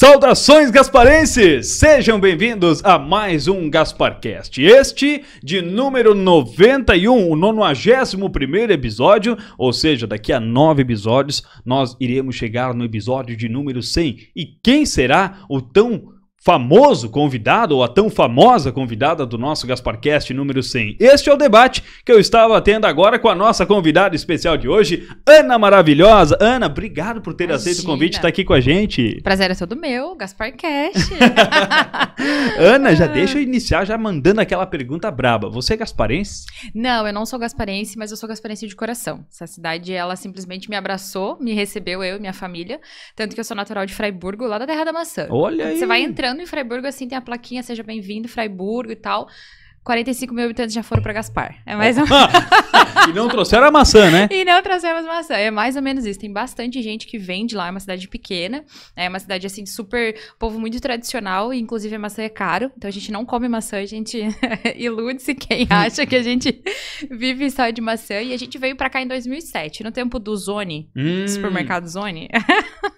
Saudações gasparenses! Sejam bem-vindos a mais um Gasparcast. Este de número 91, o 91 episódio, ou seja, daqui a nove episódios nós iremos chegar no episódio de número 100. E quem será o tão famoso convidado ou a tão famosa convidada do nosso Gasparcast número 100. Este é o debate que eu estava tendo agora com a nossa convidada especial de hoje, Ana Maravilhosa. Ana, obrigado por ter Imagina. aceito o convite de estar aqui com a gente. Prazer é todo meu, Gasparcast. Ana, já deixa eu iniciar já mandando aquela pergunta braba. Você é gasparense? não, eu não sou gasparense, mas eu sou gasparense de coração. Essa cidade, ela simplesmente me abraçou, me recebeu, eu e minha família. Tanto que eu sou natural de Fraiburgo, lá da Terra da Maçã. Olha aí. Você vai entrando em Freiburgo, assim, tem a plaquinha, seja bem-vindo, Freiburgo e tal. 45 mil habitantes já foram pra Gaspar. É mais ou e não trouxeram a maçã, né? E não trouxemos maçã. É mais ou menos isso. Tem bastante gente que vem de lá. É uma cidade pequena. É uma cidade, assim, super... Povo muito tradicional. E, inclusive, a maçã é caro. Então, a gente não come maçã. A gente ilude-se quem acha que a gente vive só de maçã. E a gente veio pra cá em 2007. No tempo do Zone. Hum, Supermercado Zone.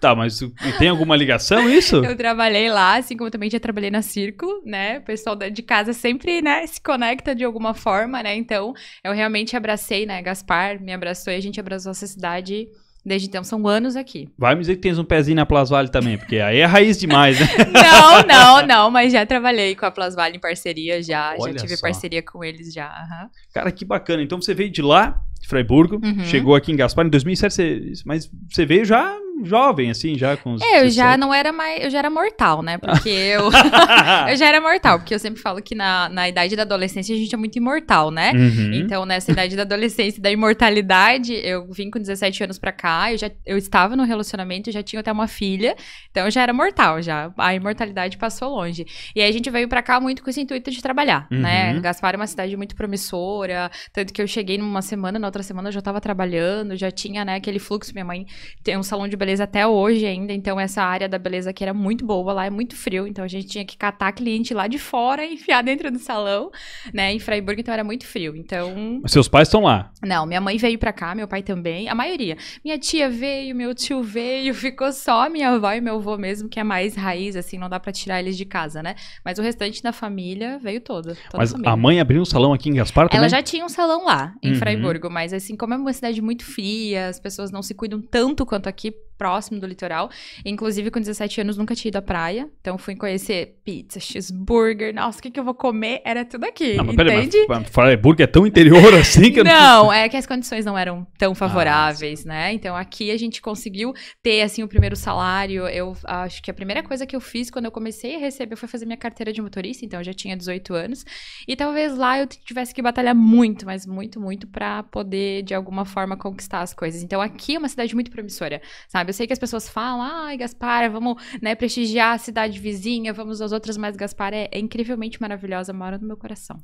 Tá, mas tem alguma ligação isso? Eu trabalhei lá, assim como também já trabalhei na Círculo, né? O pessoal de casa sempre, né, se conecta de alguma forma, né? Então, eu realmente abracei, né? Gaspar me abraçou e a gente abraçou essa cidade desde então. São anos aqui. Vai me dizer que tens um pezinho na Plaza Vale também, porque aí é raiz demais, né? Não, não, não, mas já trabalhei com a Plus Vale em parceria, já. Olha já tive só. parceria com eles já. aham. Cara, que bacana. Então você veio de lá, de Freiburgo, Uhum. chegou aqui em Gaspar em 2007, você- mas você veio já jovem, assim, já com os É, eu já 17. não era mais. Eu já era mortal, né? Porque eu. eu já era mortal, porque eu sempre falo que na, na idade da adolescência a gente é muito imortal, né? Uhum. Então, nessa idade da adolescência e da imortalidade, eu vim com 17 anos pra cá, eu já eu estava no relacionamento, eu já tinha até uma filha, então eu já era mortal, já. A imortalidade passou longe. E aí a gente veio pra cá muito com esse intuito de trabalhar, Uhum. né? Gaspar é uma cidade muito promissora, tanto que eu cheguei numa semana, na outra semana eu já tava trabalhando, já tinha, né, aquele fluxo. Minha mãe tem um salão de beleza até hoje ainda, então essa área da beleza aqui era muito boa, lá é muito frio, então a gente tinha que catar cliente lá de fora e enfiar dentro do salão, né? Em Freiburg, então era muito frio. Então, Mas Seus pais estão lá. não, minha mãe veio pra cá, meu pai também, a maioria. Minha tia veio, meu tio veio, ficou só minha avó e meu avô mesmo, que é mais raiz, assim, não dá pra tirar eles de casa, né? Mas o restante da família veio toda. toda Mas família. a mãe abriu um salão aqui em Gaspar também? Ela já tinha um salão lá, em Uhum. Freiburgo, mas assim, como é uma cidade muito fria, as pessoas não se cuidam tanto quanto aqui, próximo do litoral. Inclusive, com 17 anos, nunca tinha ido à praia. Então, fui conhecer pizza, cheeseburger. Nossa, o que, que eu vou comer? Era tudo aqui, Não, mas peraí, entende? mas Freiburg é tão interior assim que eu Não, é que as condições não eram Ah, tão favoráveis, né? Então aqui a gente conseguiu ter assim o primeiro salário. Eu acho que a primeira coisa que eu fiz quando eu comecei a receber foi fazer minha carteira de motorista, então eu já tinha 18 anos. E talvez lá eu tivesse que batalhar muito, mas muito, muito pra poder de alguma forma conquistar as coisas. Então aqui é uma cidade muito promissora, sabe? Eu sei que as pessoas falam: "Ai, Gaspar, vamos, né, prestigiar a cidade vizinha, vamos às outras, mas Gaspar é, é incrivelmente maravilhosa, mora no meu coração."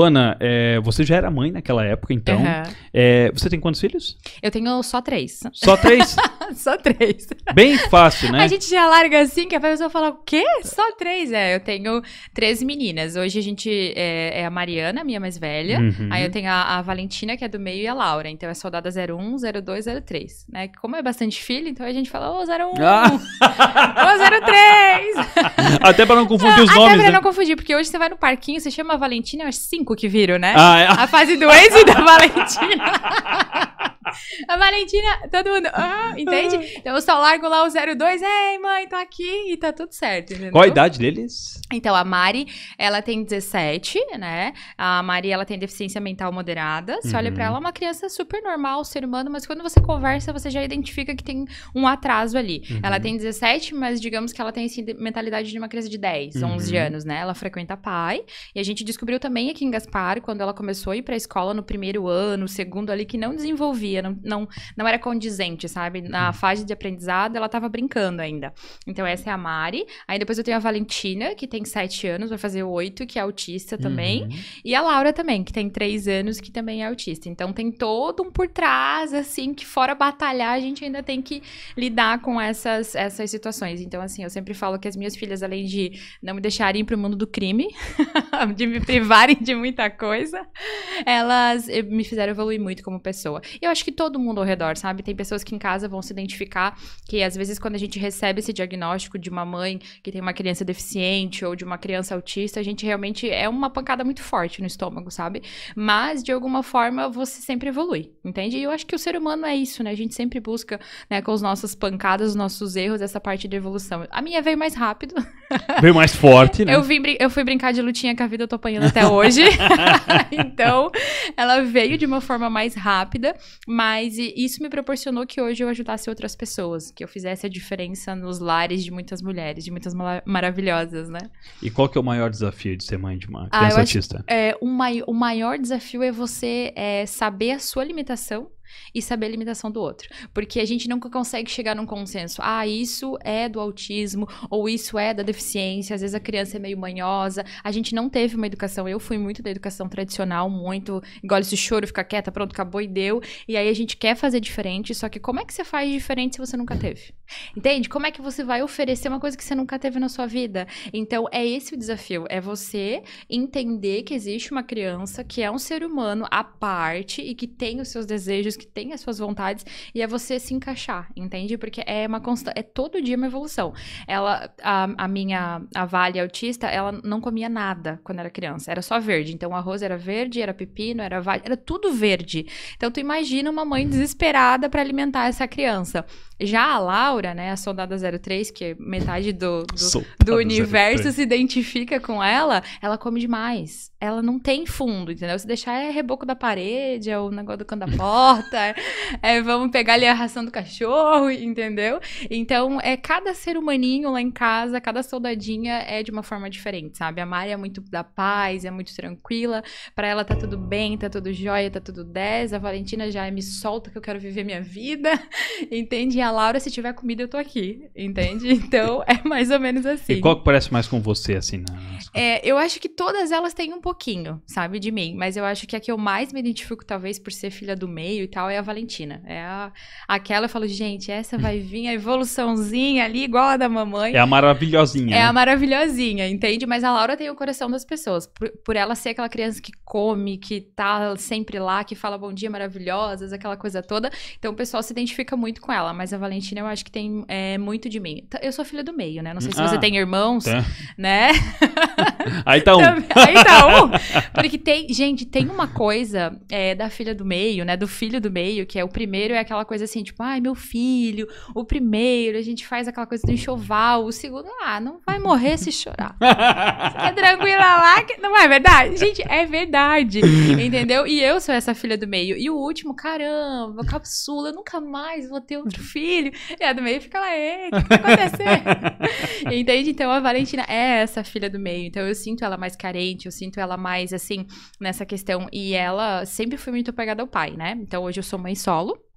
Ana, é, você já era mãe naquela época, então. Aham. É, você tem quantos filhos? Eu tenho só três. Só três? Só três. Bem fácil, né? A gente já larga assim, que a pessoa fala, o quê? Só três? É, eu tenho três meninas. Hoje a gente é, é a Mariana, minha mais velha. Uhum. Aí eu tenho a, a Valentina, que é do meio, e a Laura. Então é soldada 01, 02, 03. Né? Como é bastante filho, então a gente fala, ô 01, Ah, ô 03. até pra não confundir os Até nomes, pra né? não confundir, porque hoje você vai no parquinho, você chama a Valentina, é cinco que viram, né? Ah, é. A fase do ex e da Valentina. A Valentina, todo mundo, ah, entende? Então eu só largo lá o 02, ei mãe, tô aqui e tá tudo certo, entendeu? Qual a idade deles? Então a Mari, ela tem 17, né? A Mari, ela tem deficiência mental moderada. Você olha Uhum. pra ela, é uma criança super normal, ser humano, mas quando você conversa, você já identifica que tem um atraso ali. Uhum. Ela tem 17, mas digamos que ela tem assim, de- mentalidade de uma criança de 10, Uhum. 11 anos, né? Ela frequenta pai. E a gente descobriu também aqui em Gaspar, quando ela começou a ir pra escola no primeiro ano, segundo ali, que não desenvolvia, não, não, não era condizente, sabe? Uhum. Na fase de aprendizado, ela tava brincando ainda. Então, essa é a Mari. Aí depois eu tenho a Valentina, que tem 7 anos, vai fazer 8, que é autista também. Uhum. E a Laura também, que tem 3 anos, que também é autista. Então tem todo um por trás, assim, que fora batalhar, a gente ainda tem que lidar com essas, essas situações. Então, assim, eu sempre falo que as minhas filhas, além de não me deixarem pro mundo do crime, de me privarem de muita coisa, elas eh, me fizeram evoluir muito como pessoa. E eu acho que todo mundo mundo ao redor, sabe? Tem pessoas que em casa vão se identificar que às vezes quando a gente recebe esse diagnóstico de uma mãe que tem uma criança deficiente ou de uma criança autista, a gente realmente é uma pancada muito forte no estômago, sabe? Mas de alguma forma você sempre evolui, entende? E eu acho que o ser humano é isso, né? A gente sempre busca, né, com as nossas pancadas, os nossos erros, essa parte de evolução. A minha veio mais rápido. Veio mais forte, né? Eu, vim, eu fui brincar de lutinha com a vida, eu tô apanhando até hoje. então, ela veio de uma forma mais rápida, mas isso me proporcionou que hoje eu ajudasse outras pessoas, que eu fizesse a diferença nos lares de muitas mulheres, de muitas maravilhosas, né? E qual que é o maior desafio de ser mãe de uma ah, criança ah, autista? Acho, é, o, mai o maior desafio é você é, saber a sua limitação e saber a limitação do outro. Porque a gente nunca consegue chegar num consenso. Ah, isso é do autismo, ou isso é da deficiência. Às vezes a criança é meio manhosa. A gente não teve uma educação. Eu fui muito da educação tradicional, muito igual esse choro, fica quieta, pronto, acabou e deu. E aí a gente quer fazer diferente, só que como é que você faz diferente se você nunca teve? Entende? Como é que você vai oferecer uma coisa que você nunca teve na sua vida? Então é esse o desafio. É você entender que existe uma criança que é um ser humano à parte e que tem os seus desejos, que tem as suas vontades e é você se encaixar, entende? Porque é uma constante, é todo dia uma evolução. Ela, a, a minha a Vale autista, ela não comia nada quando era criança, era só verde. Então o arroz era verde, era pepino, era vale, era tudo verde. Então tu imagina uma mãe desesperada para alimentar essa criança. Já a Laura, né, a soldada 03, que é metade do, do, do universo 03. se identifica com ela, ela come demais. Ela não tem fundo, entendeu? Se deixar é reboco da parede, é o negócio do cano da porta, é, vamos pegar ali a ração do cachorro, entendeu? Então, é cada ser humaninho lá em casa, cada soldadinha é de uma forma diferente, sabe? A Mari é muito da paz, é muito tranquila, para ela tá tudo bem, tá tudo jóia, tá tudo 10. A Valentina já é me solta que eu quero viver minha vida, entende? A Laura, se tiver comida, eu tô aqui, entende? Então, é mais ou menos assim. E qual que parece mais com você, assim? Na... É, eu acho que todas elas têm um pouquinho, sabe, de mim. Mas eu acho que a que eu mais me identifico, talvez, por ser filha do meio e tal, é a Valentina. É a... aquela, eu falo, gente, essa vai vir a evoluçãozinha ali, igual a da mamãe. É a maravilhosinha. É né? a maravilhosinha, entende? Mas a Laura tem o coração das pessoas. Por, por ela ser aquela criança que come, que tá sempre lá, que fala bom dia, maravilhosas, aquela coisa toda. Então o pessoal se identifica muito com ela. Mas a Valentina, eu acho que tem é, muito de mim. Eu sou filha do meio, né? Não sei se ah, você tem irmãos, tá. né? Aí tá um. Aí tá um. Porque tem, gente, tem uma coisa é, da filha do meio, né? Do filho do meio, que é o primeiro é aquela coisa assim, tipo, ai, meu filho, o primeiro, a gente faz aquela coisa do enxoval, o segundo, ah, não vai morrer se chorar. Fica tranquila lá, que... não é verdade? Gente, é verdade, entendeu? E eu sou essa filha do meio. E o último, caramba, capsula, eu nunca mais vou ter outro filho. E a do meio fica lá, o que tá acontecendo? Entende? Então a Valentina é essa filha do meio. Então eu sinto ela mais carente, eu sinto ela mais assim nessa questão. E ela sempre foi muito apegada ao pai, né? Então hoje eu sou mãe solo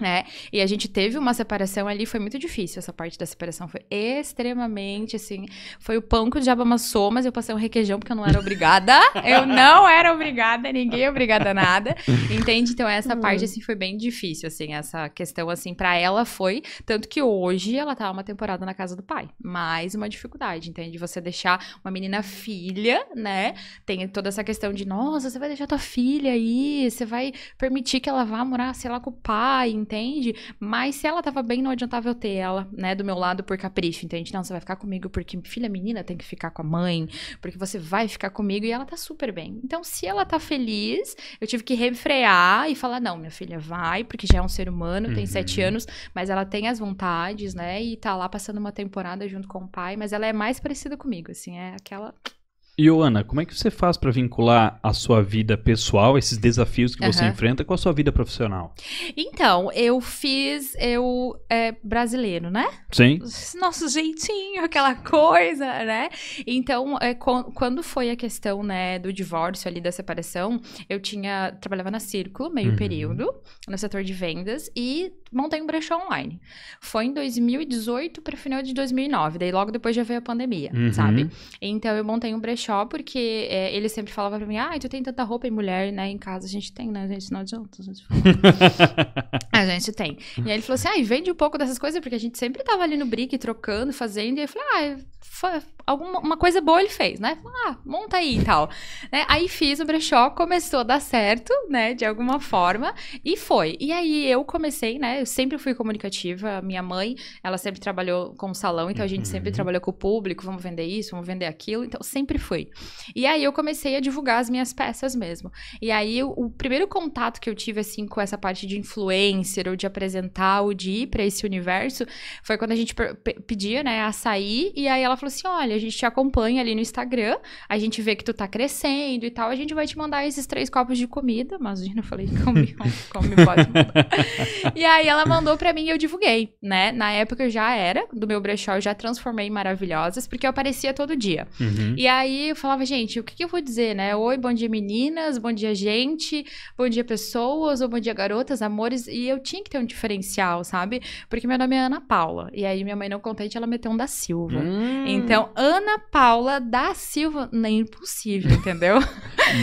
né? E a gente teve uma separação ali, foi muito difícil. Essa parte da separação foi extremamente assim. Foi o pão que o diabo amassou, mas eu passei um requeijão porque eu não era obrigada. eu não era obrigada, ninguém é obrigada a nada. Entende? Então, essa parte, assim, foi bem difícil, assim. Essa questão, assim, para ela foi. Tanto que hoje ela tá uma temporada na casa do pai. Mais uma dificuldade, entende? Você deixar uma menina filha, né? Tem toda essa questão de, nossa, você vai deixar tua filha aí, você vai permitir que ela vá morar, sei lá, com o pai, entende? Mas se ela tava bem, não adiantava eu ter ela, né, do meu lado por capricho, entende? Não, você vai ficar comigo porque filha menina tem que ficar com a mãe, porque você vai ficar comigo e ela tá super bem. Então, se ela tá feliz, eu tive que refrear e falar: não, minha filha vai, porque já é um ser humano, uhum. tem sete anos, mas ela tem as vontades, né? E tá lá passando uma temporada junto com o pai, mas ela é mais parecida comigo, assim, é aquela e Ana, como é que você faz para vincular a sua vida pessoal, esses desafios que você uhum. enfrenta, com a sua vida profissional? Então, eu fiz, eu é brasileiro, né? Sim. Nosso jeitinho, aquela coisa, né? Então, é, quando foi a questão, né, do divórcio ali da separação, eu tinha trabalhava na Círculo meio uhum. período no setor de vendas e montei um brechó online. Foi em 2018 para final de 2009, daí logo depois já veio a pandemia, uhum. sabe? Então eu montei um brechó porque é, ele sempre falava para mim: "Ah, tu tem tanta roupa em mulher, né, em casa a gente tem, né? A gente não adianta, a gente A gente tem. E aí ele falou assim: "Ah, vende um pouco dessas coisas porque a gente sempre tava ali no brick trocando, fazendo". E eu falei: "Ah, alguma uma coisa boa ele fez, né? Ah, monta aí e tal. Né? Aí fiz o brechó, começou a dar certo, né? De alguma forma, e foi. E aí eu comecei, né? Eu sempre fui comunicativa. Minha mãe, ela sempre trabalhou com salão, então a gente sempre Uhum. trabalhou com o público, vamos vender isso, vamos vender aquilo, então sempre fui. E aí eu comecei a divulgar as minhas peças mesmo. E aí o, o primeiro contato que eu tive, assim, com essa parte de influencer, ou de apresentar, ou de ir pra esse universo, foi quando a gente pedia, né, açaí, e aí ela falou assim: olha, a gente te acompanha ali no Instagram, a gente vê que tu tá crescendo e tal, a gente vai te mandar esses três copos de comida. Imagina, eu falei, como, como, me pode mandar? e aí ela mandou pra mim e eu divulguei, né? Na época eu já era, do meu brechó, eu já transformei em maravilhosas, porque eu aparecia todo dia. Uhum. E aí eu falava, gente, o que, que eu vou dizer, né? Oi, bom dia meninas, bom dia gente, bom dia pessoas, ou bom dia garotas, amores. E eu tinha que ter um diferencial, sabe? Porque meu nome é Ana Paula. E aí minha mãe não contente, ela meteu um da Silva. Hum. Então, Ana Paula da Silva, nem impossível, entendeu?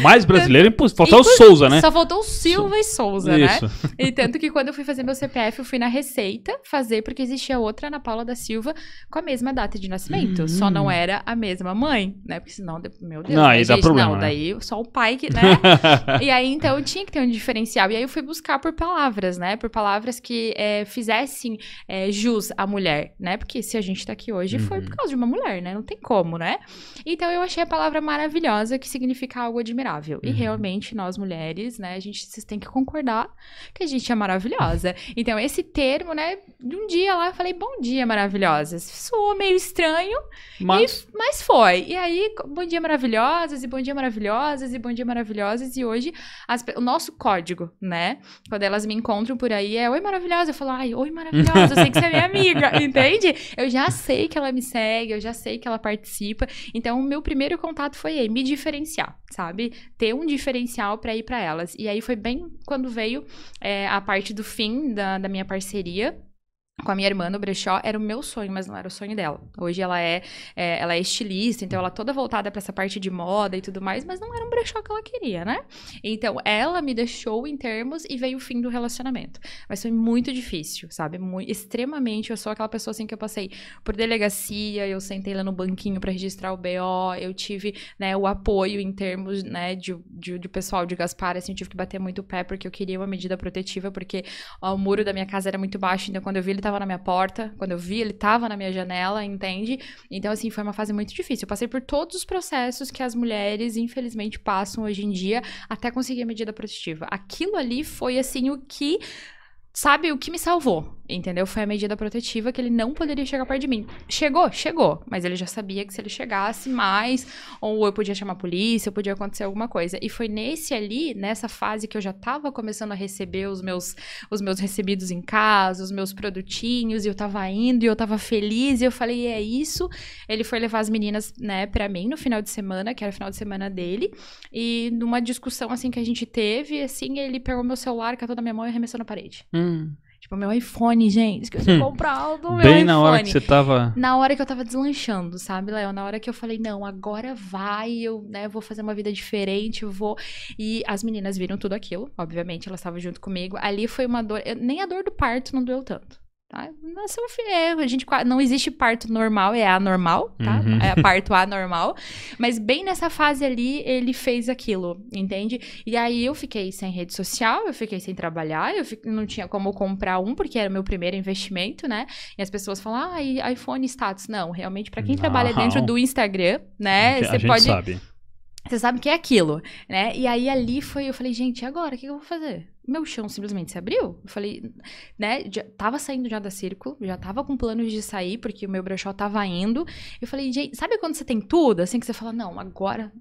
Mais brasileiro, é impossível. Faltar o Souza, né? Só faltou o Silva e Souza, né? Isso. E tanto que quando eu fui fazer meu CPF, eu fui na Receita fazer, porque existia outra Ana Paula da Silva com a mesma data de nascimento. Hum. Só não era a mesma mãe, né? Porque senão, meu Deus, Não, né, aí dá gente? problema, Não, né? daí só o pai que, né? e aí, então, eu tinha que ter um diferencial. E aí eu fui buscar por palavras, né? Por palavras que é, fizessem é, jus à mulher, né? Porque se a gente tá aqui hoje, foi Uhum. por causa de uma mulher, né? Não tem como, né? Então eu achei a palavra maravilhosa, que significa algo admirável. E Uhum. realmente, nós mulheres, né, a gente vocês têm que concordar que a gente é maravilhosa. Então, esse termo, né, de um dia lá eu falei, bom dia, maravilhosas. Soou meio estranho, Mas. mas foi. E aí, bom dia, maravilhosas, e bom dia, maravilhosas, e bom dia, maravilhosas. E hoje, as o nosso código, né? Quando elas me encontram por aí, é oi, maravilhosa. Eu falo, ai, oi, maravilhosa, eu sei que você é minha amiga, entende? Eu já sei que ela me segue, eu já sei que ela participa. Então, o meu primeiro contato foi aí, me diferenciar, sabe? Ter um diferencial pra ir pra elas. E aí foi bem quando veio é, a parte do fim da, da minha parceria com a minha irmã no brechó, era o meu sonho, mas não era o sonho dela. Hoje ela é, é, ela é estilista, então ela é toda voltada pra essa parte de moda e tudo mais, mas não era um brechó que ela queria, né? Então ela me deixou em termos e veio o fim do relacionamento. Mas foi muito difícil, sabe? Mu- extremamente. Eu sou aquela pessoa assim que eu passei por delegacia, eu sentei lá no banquinho pra registrar o BO, eu tive, né, o apoio em termos, né, de, de, de pessoal de Gaspar, assim, eu tive que bater muito o pé porque eu queria uma medida protetiva, porque ó, o muro da minha casa era muito baixo, então quando eu vi ele tava na minha porta, quando eu vi ele tava na minha janela, entende? Então, assim, foi uma fase muito difícil. Eu passei por todos os processos que as mulheres, infelizmente, passam hoje em dia até conseguir a medida protetiva. Aquilo ali foi, assim, o que. Sabe, o que me salvou, entendeu? Foi a medida protetiva que ele não poderia chegar perto de mim. Chegou, chegou, mas ele já sabia que se ele chegasse mais, ou eu podia chamar a polícia, ou podia acontecer alguma coisa. E foi nesse ali, nessa fase que eu já tava começando a receber os meus os meus recebidos em casa, os meus produtinhos, e eu tava indo, e eu tava feliz, e eu falei, é isso. Ele foi levar as meninas, né, pra mim no final de semana, que era o final de semana dele, e numa discussão, assim, que a gente teve, assim, ele pegou meu celular, catou na minha mão e arremessou na parede. Hum. Tipo, meu iPhone, gente, esqueci Hum. de comprar o do meu Bem iPhone. na hora que você tava. Na hora que eu tava deslanchando, sabe, Léo? Na hora que eu falei, não, agora vai, eu, né, vou fazer uma vida diferente, eu vou. E as meninas viram tudo aquilo, obviamente, elas estavam junto comigo. Ali foi uma dor. nem a dor do parto não doeu tanto. Tá? Um filho. é, a gente, não existe parto normal, é anormal, tá? Uhum. É parto anormal. Mas bem nessa fase ali, ele fez aquilo, entende? E aí eu fiquei sem rede social, eu fiquei sem trabalhar, eu fi- não tinha como comprar um, porque era o meu primeiro investimento, né? E as pessoas falam, ah, e iPhone status. Não, realmente, pra quem trabalha Não. dentro do Instagram, né? a Você pode. sabe. Você sabe o que é aquilo, né? E aí ali foi, eu falei, gente, e agora? O que eu vou fazer? Meu chão simplesmente se abriu. Eu falei, né? Já, tava saindo já da círculo, já tava com planos de sair, porque o meu brechó tava indo. Eu falei, gente, sabe quando você tem tudo? Assim que você fala, não, agora,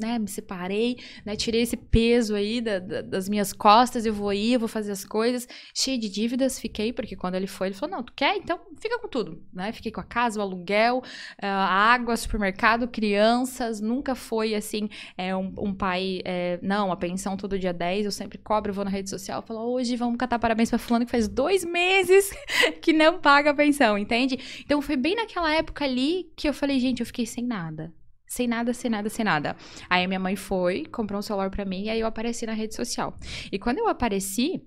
né, me separei, né? Tirei esse peso aí da- da- das minhas costas, eu vou ir, eu vou fazer as coisas. Cheio de dívidas, fiquei, porque quando ele foi, ele falou, não, tu quer? Então fica com tudo, né? Fiquei com a casa, o aluguel, a água, supermercado, crianças, nunca foi assim, é, um, um pai, é, não, a pensão todo dia 10, eu sempre cobro, vou na rede social, falo, hoje vamos catar parabéns pra fulano que faz dois meses que não paga a pensão, entende? Então foi bem naquela época ali que eu falei, gente, eu fiquei sem nada. Sem nada, sem nada, sem nada. Aí minha mãe foi, comprou um celular pra mim, e aí eu apareci na rede social. E quando eu apareci,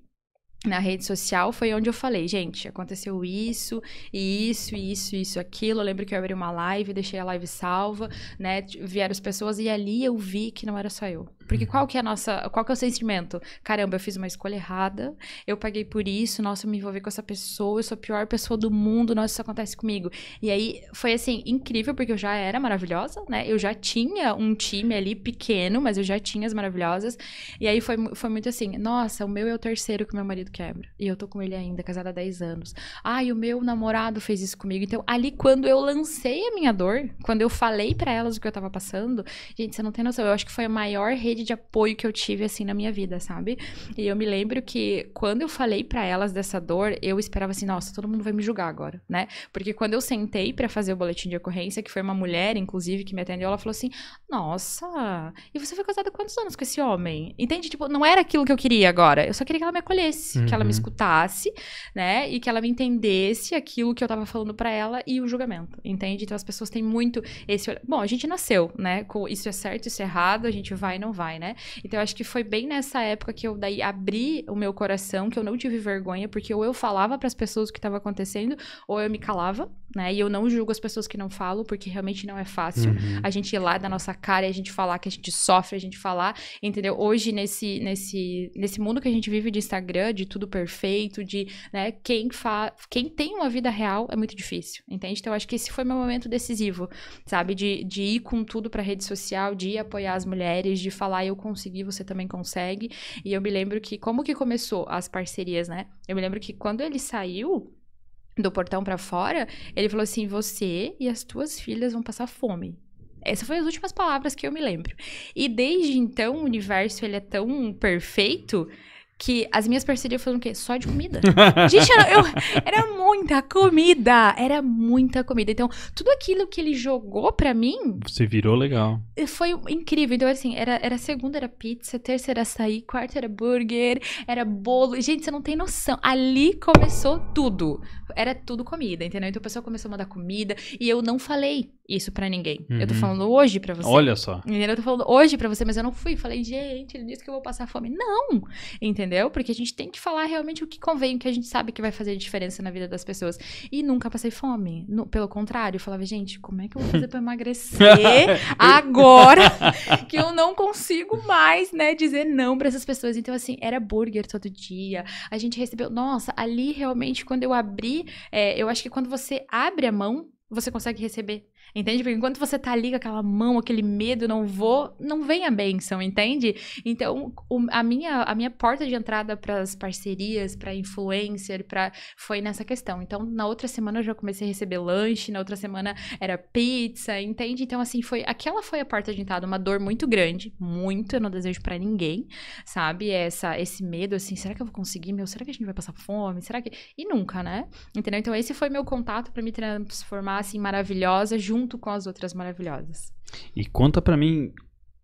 na rede social foi onde eu falei, gente, aconteceu isso, e isso, e isso, isso, aquilo. Eu lembro que eu abri uma live, deixei a live salva, né? Vieram as pessoas e ali eu vi que não era só eu. Porque qual que é a nossa, qual que é o sentimento? Caramba, eu fiz uma escolha errada, eu paguei por isso, nossa, eu me envolvi com essa pessoa, eu sou a pior pessoa do mundo, nossa, isso acontece comigo. E aí foi assim, incrível, porque eu já era maravilhosa, né? Eu já tinha um time ali pequeno, mas eu já tinha as maravilhosas. E aí foi, foi muito assim, nossa, o meu é o terceiro que meu marido quebra. E eu tô com ele ainda, casada há 10 anos. Ai, o meu namorado fez isso comigo. Então, ali quando eu lancei a minha dor, quando eu falei para elas o que eu tava passando, gente, você não tem noção, eu acho que foi a maior rede rede de apoio que eu tive, assim, na minha vida, sabe? E eu me lembro que quando eu falei para elas dessa dor, eu esperava assim, nossa, todo mundo vai me julgar agora, né? Porque quando eu sentei para fazer o boletim de ocorrência, que foi uma mulher, inclusive, que me atendeu, ela falou assim: Nossa, e você foi casada quantos anos com esse homem? Entende? Tipo, não era aquilo que eu queria agora. Eu só queria que ela me acolhesse, uhum. que ela me uhum. escutasse, né? E que ela me entendesse aquilo que eu tava falando para ela e o julgamento, entende? Então as pessoas têm muito esse. Bom, a gente nasceu, né? Com isso é certo, isso é errado, a gente vai e não vai vai, né? Então eu acho que foi bem nessa época que eu daí abri o meu coração, que eu não tive vergonha, porque ou eu falava para as pessoas o que estava acontecendo, ou eu me calava, né? E eu não julgo as pessoas que não falam, porque realmente não é fácil uhum. a gente ir lá da nossa cara e a gente falar que a gente sofre, a gente falar, entendeu? Hoje, nesse, nesse, nesse mundo que a gente vive de Instagram, de tudo perfeito, de, né, quem, fa quem tem uma vida real é muito difícil, entende? Então, eu acho que esse foi meu momento decisivo, sabe? De, de ir com tudo pra rede social, de ir apoiar as mulheres, de falar, eu consegui, você também consegue. E eu me lembro que, como que começou as parcerias, né? Eu me lembro que quando ele saiu, do portão para fora, ele falou assim: você e as tuas filhas vão passar fome. Essas foram as últimas palavras que eu me lembro. E desde então o universo ele é tão perfeito que as minhas parcerias foram o quê? Só de comida. Gente, era, eu, era muita comida. Era muita comida. Então, tudo aquilo que ele jogou pra mim. Você virou legal. Foi incrível. Então, assim, era, era segunda era pizza, terça era açaí, quarta era burger, era bolo. Gente, você não tem noção. Ali começou tudo. Era tudo comida, entendeu? Então, a pessoa começou a mandar comida e eu não falei isso para ninguém. Uhum. Eu tô uhum. falando hoje para você. Olha só. Entendeu? Eu tô falando hoje para você, mas eu não fui. Falei, gente, ele disse que eu vou passar fome. Não! Entendeu? Porque a gente tem que falar realmente o que convém, o que a gente sabe que vai fazer diferença na vida das pessoas. E nunca passei fome. No, pelo contrário, eu falava, gente, como é que eu vou fazer pra emagrecer agora que eu não consigo mais, né, dizer não para essas pessoas? Então, assim, era burger todo dia. A gente recebeu. Nossa, ali realmente, quando eu abri, é, eu acho que quando você abre a mão, você consegue receber. Entende? Porque enquanto você tá ali com aquela mão, aquele medo, não vou, não vem a benção, entende? Então, o, a, minha, a minha porta de entrada para as parcerias, para influencer, para foi nessa questão. Então, na outra semana eu já comecei a receber lanche, na outra semana era pizza, entende? Então, assim, foi aquela foi a porta de entrada, uma dor muito grande, muito, eu não desejo para ninguém, sabe? Essa esse medo assim, será que eu vou conseguir? Meu, será que a gente vai passar fome? Será que E nunca, né? Entendeu? Então, esse foi meu contato para me transformar assim maravilhosa junto junto com as outras maravilhosas. E conta para mim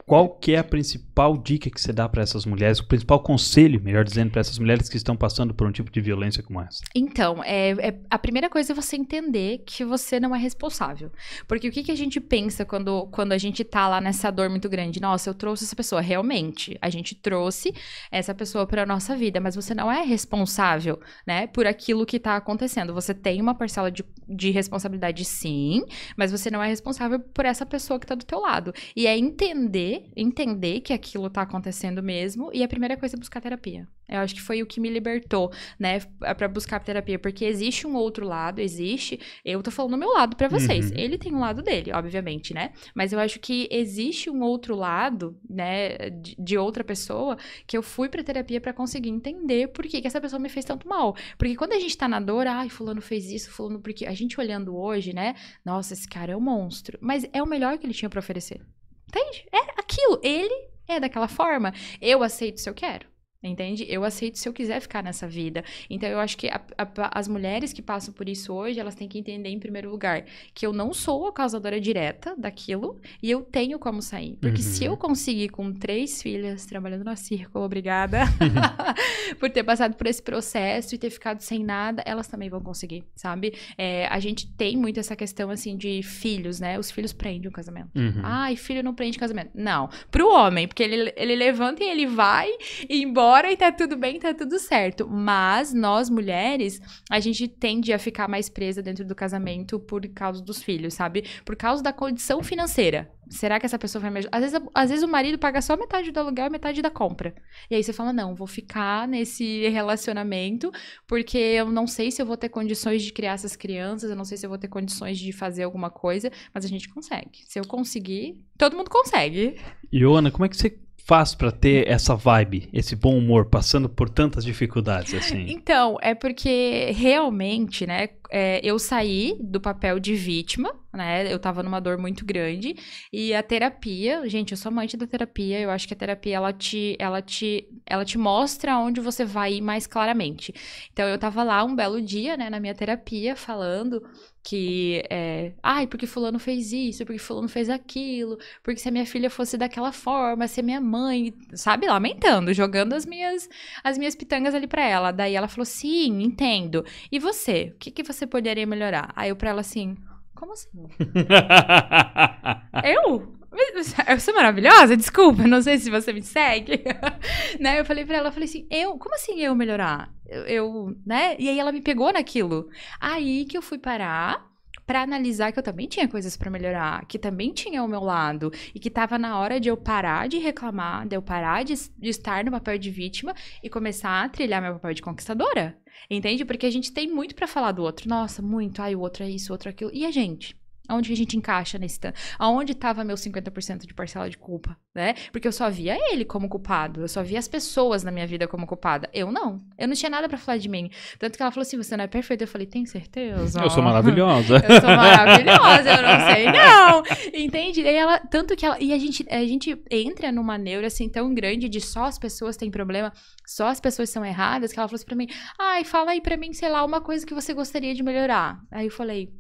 qual que é a principal dica que você dá para essas mulheres, o principal conselho, melhor dizendo, para essas mulheres que estão passando por um tipo de violência como essa? Então, é, é, a primeira coisa é você entender que você não é responsável. Porque o que, que a gente pensa quando, quando a gente tá lá nessa dor muito grande? Nossa, eu trouxe essa pessoa. Realmente, a gente trouxe essa pessoa para nossa vida, mas você não é responsável, né, por aquilo que tá acontecendo. Você tem uma parcela de, de responsabilidade, sim, mas você não é responsável por essa pessoa que tá do teu lado. E é entender entender que aquilo tá acontecendo mesmo. E a primeira coisa é buscar terapia. Eu acho que foi o que me libertou, né, para buscar terapia, porque existe um outro lado, existe. Eu tô falando o meu lado para vocês. Uhum. Ele tem um lado dele, obviamente, né? Mas eu acho que existe um outro lado, né, de, de outra pessoa que eu fui para terapia para conseguir entender por que, que essa pessoa me fez tanto mal. Porque quando a gente tá na dor, ai, fulano fez isso, fulano porque a gente olhando hoje, né? Nossa, esse cara é um monstro, mas é o melhor que ele tinha para oferecer. Entende? É aquilo. Ele é daquela forma. Eu aceito se eu quero. Entende? Eu aceito se eu quiser ficar nessa vida. Então, eu acho que a, a, as mulheres que passam por isso hoje, elas têm que entender, em primeiro lugar, que eu não sou a causadora direta daquilo e eu tenho como sair. Porque uhum. se eu conseguir com três filhas trabalhando no círculo, obrigada por ter passado por esse processo e ter ficado sem nada, elas também vão conseguir, sabe? É, a gente tem muito essa questão, assim, de filhos, né? Os filhos prendem o casamento. Uhum. Ai, filho não prende casamento. Não. Pro homem, porque ele, ele levanta e ele vai embora namora e tá tudo bem, tá tudo certo. Mas nós, mulheres, a gente tende a ficar mais presa dentro do casamento por causa dos filhos, sabe? Por causa da condição financeira. Será que essa pessoa vai me ajudar? Às vezes, às vezes o marido paga só metade do aluguel e metade da compra. E aí você fala: não, vou ficar nesse relacionamento porque eu não sei se eu vou ter condições de criar essas crianças, eu não sei se eu vou ter condições de fazer alguma coisa, mas a gente consegue. Se eu conseguir, todo mundo consegue. E Ana, como é que você faz para ter essa vibe, esse bom humor, passando por tantas dificuldades assim? Então, é porque realmente, né, é, eu saí do papel de vítima, né, eu tava numa dor muito grande, e a terapia, gente, eu sou amante da terapia, eu acho que a terapia, ela te, ela te, ela te mostra onde você vai ir mais claramente. Então, eu tava lá um belo dia, né, na minha terapia, falando que é, ai, porque fulano fez isso, porque fulano fez aquilo, porque se a minha filha fosse daquela forma, se a minha mãe, sabe, lamentando, jogando as minhas as minhas pitangas ali para ela. Daí ela falou: "Sim, entendo. E você? O que que você poderia melhorar?" Aí eu para ela assim: "Como assim?" eu? Eu sou maravilhosa? Desculpa, não sei se você me segue. né? Eu falei pra ela, eu falei assim, eu, como assim eu melhorar? Eu, eu, né? E aí ela me pegou naquilo. Aí que eu fui parar para analisar que eu também tinha coisas para melhorar, que também tinha o meu lado e que tava na hora de eu parar de reclamar, de eu parar de, de estar no papel de vítima e começar a trilhar meu papel de conquistadora. Entende? Porque a gente tem muito para falar do outro. Nossa, muito. Ai, o outro é isso, o outro é aquilo. E a gente? Aonde que a gente encaixa nesse tanto? Aonde estava meu 50% de parcela de culpa, né? Porque eu só via ele como culpado, eu só via as pessoas na minha vida como culpada. Eu não. Eu não tinha nada para falar de mim. Tanto que ela falou assim: "Você não é perfeita". Eu falei: "Tem certeza?". Eu sou maravilhosa. eu sou maravilhosa, eu não sei não. Entende? E ela tanto que ela e a gente a gente entra numa neura assim tão grande de só as pessoas têm problema, só as pessoas são erradas, que ela falou assim para mim: "Ai, fala aí para mim, sei lá, uma coisa que você gostaria de melhorar". Aí eu falei: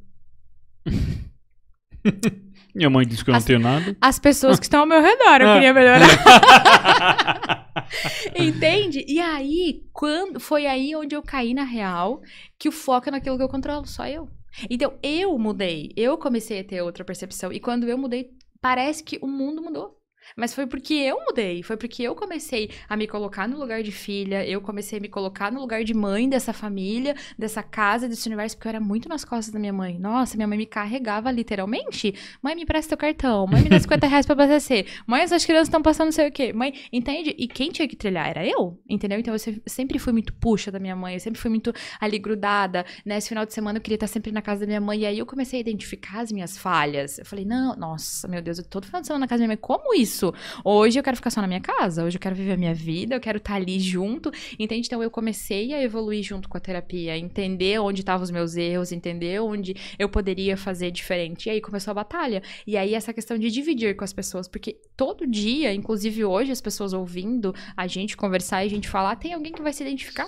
Minha mãe disse que eu não tenho nada. As pessoas que estão ao meu redor, eu queria melhorar. Entende? E aí, quando foi aí onde eu caí na real, que o foco é naquilo que eu controlo, só eu. Então, eu mudei, eu comecei a ter outra percepção. E quando eu mudei, parece que o mundo mudou. Mas foi porque eu mudei, foi porque eu comecei a me colocar no lugar de filha, eu comecei a me colocar no lugar de mãe dessa família, dessa casa, desse universo, porque eu era muito nas costas da minha mãe. Nossa, minha mãe me carregava literalmente. Mãe, me presta teu cartão. Mãe, me dá 50 reais pra abastecer. Mãe, essas crianças estão passando não sei o quê. Mãe, entende? E quem tinha que trilhar era eu, entendeu? Então eu sempre fui muito puxa da minha mãe, eu sempre fui muito ali grudada. Nesse final de semana eu queria estar sempre na casa da minha mãe. E aí eu comecei a identificar as minhas falhas. Eu falei, não, nossa, meu Deus, eu todo final de semana na casa da minha mãe. Como isso? Isso. Hoje eu quero ficar só na minha casa, hoje eu quero viver a minha vida, eu quero estar ali junto, entende? Então eu comecei a evoluir junto com a terapia, entender onde estavam os meus erros, entender onde eu poderia fazer diferente. E aí começou a batalha. E aí essa questão de dividir com as pessoas, porque todo dia, inclusive hoje, as pessoas ouvindo a gente conversar e a gente falar, tem alguém que vai se identificar.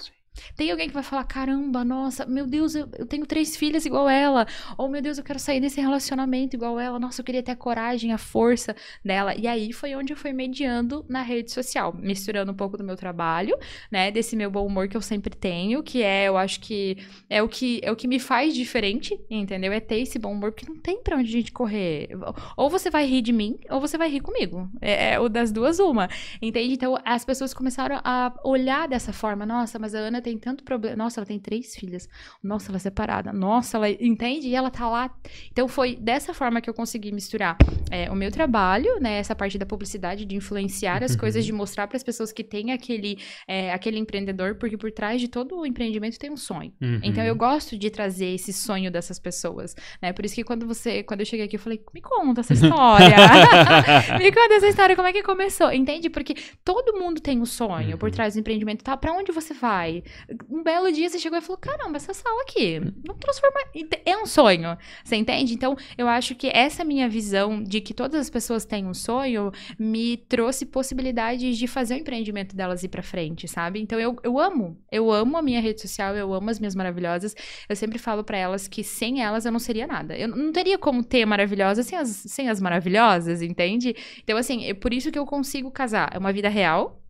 Tem alguém que vai falar: caramba, nossa, meu Deus, eu, eu, tenho três filhas igual ela. Ou meu Deus, eu quero sair desse relacionamento igual ela. Nossa, eu queria ter a coragem, a força dela. E aí foi onde eu fui mediando na rede social, misturando um pouco do meu trabalho, né? Desse meu bom humor que eu sempre tenho, que é, eu acho que é o que, é o que me faz diferente, entendeu? É ter esse bom humor, porque não tem pra onde a gente correr. Ou você vai rir de mim, ou você vai rir comigo. É, é o das duas, uma. Entende? Então as pessoas começaram a olhar dessa forma. Nossa, mas a Ana tem tem tanto problema. Nossa, ela tem três filhas. Nossa, ela é separada. Nossa, ela. Entende? E ela tá lá. Então foi dessa forma que eu consegui misturar é, o meu trabalho, né? Essa parte da publicidade, de influenciar as coisas, de mostrar para as pessoas que tem aquele, é, aquele empreendedor, porque por trás de todo o empreendimento tem um sonho. Uhum. Então eu gosto de trazer esse sonho dessas pessoas. Né? Por isso que quando você. Quando eu cheguei aqui, eu falei, me conta essa história. me conta essa história, como é que começou? Entende? Porque todo mundo tem um sonho uhum. por trás do empreendimento. Tá? Para onde você vai? Um belo dia você chegou e falou: caramba, essa sala aqui, vamos transformar. É um sonho, você entende? Então, eu acho que essa minha visão de que todas as pessoas têm um sonho me trouxe possibilidades de fazer o empreendimento delas ir pra frente, sabe? Então, eu, eu amo, eu amo a minha rede social, eu amo as minhas maravilhosas. Eu sempre falo para elas que sem elas eu não seria nada. Eu não teria como ter maravilhosas sem as, sem as maravilhosas, entende? Então, assim, é por isso que eu consigo casar. É uma vida real,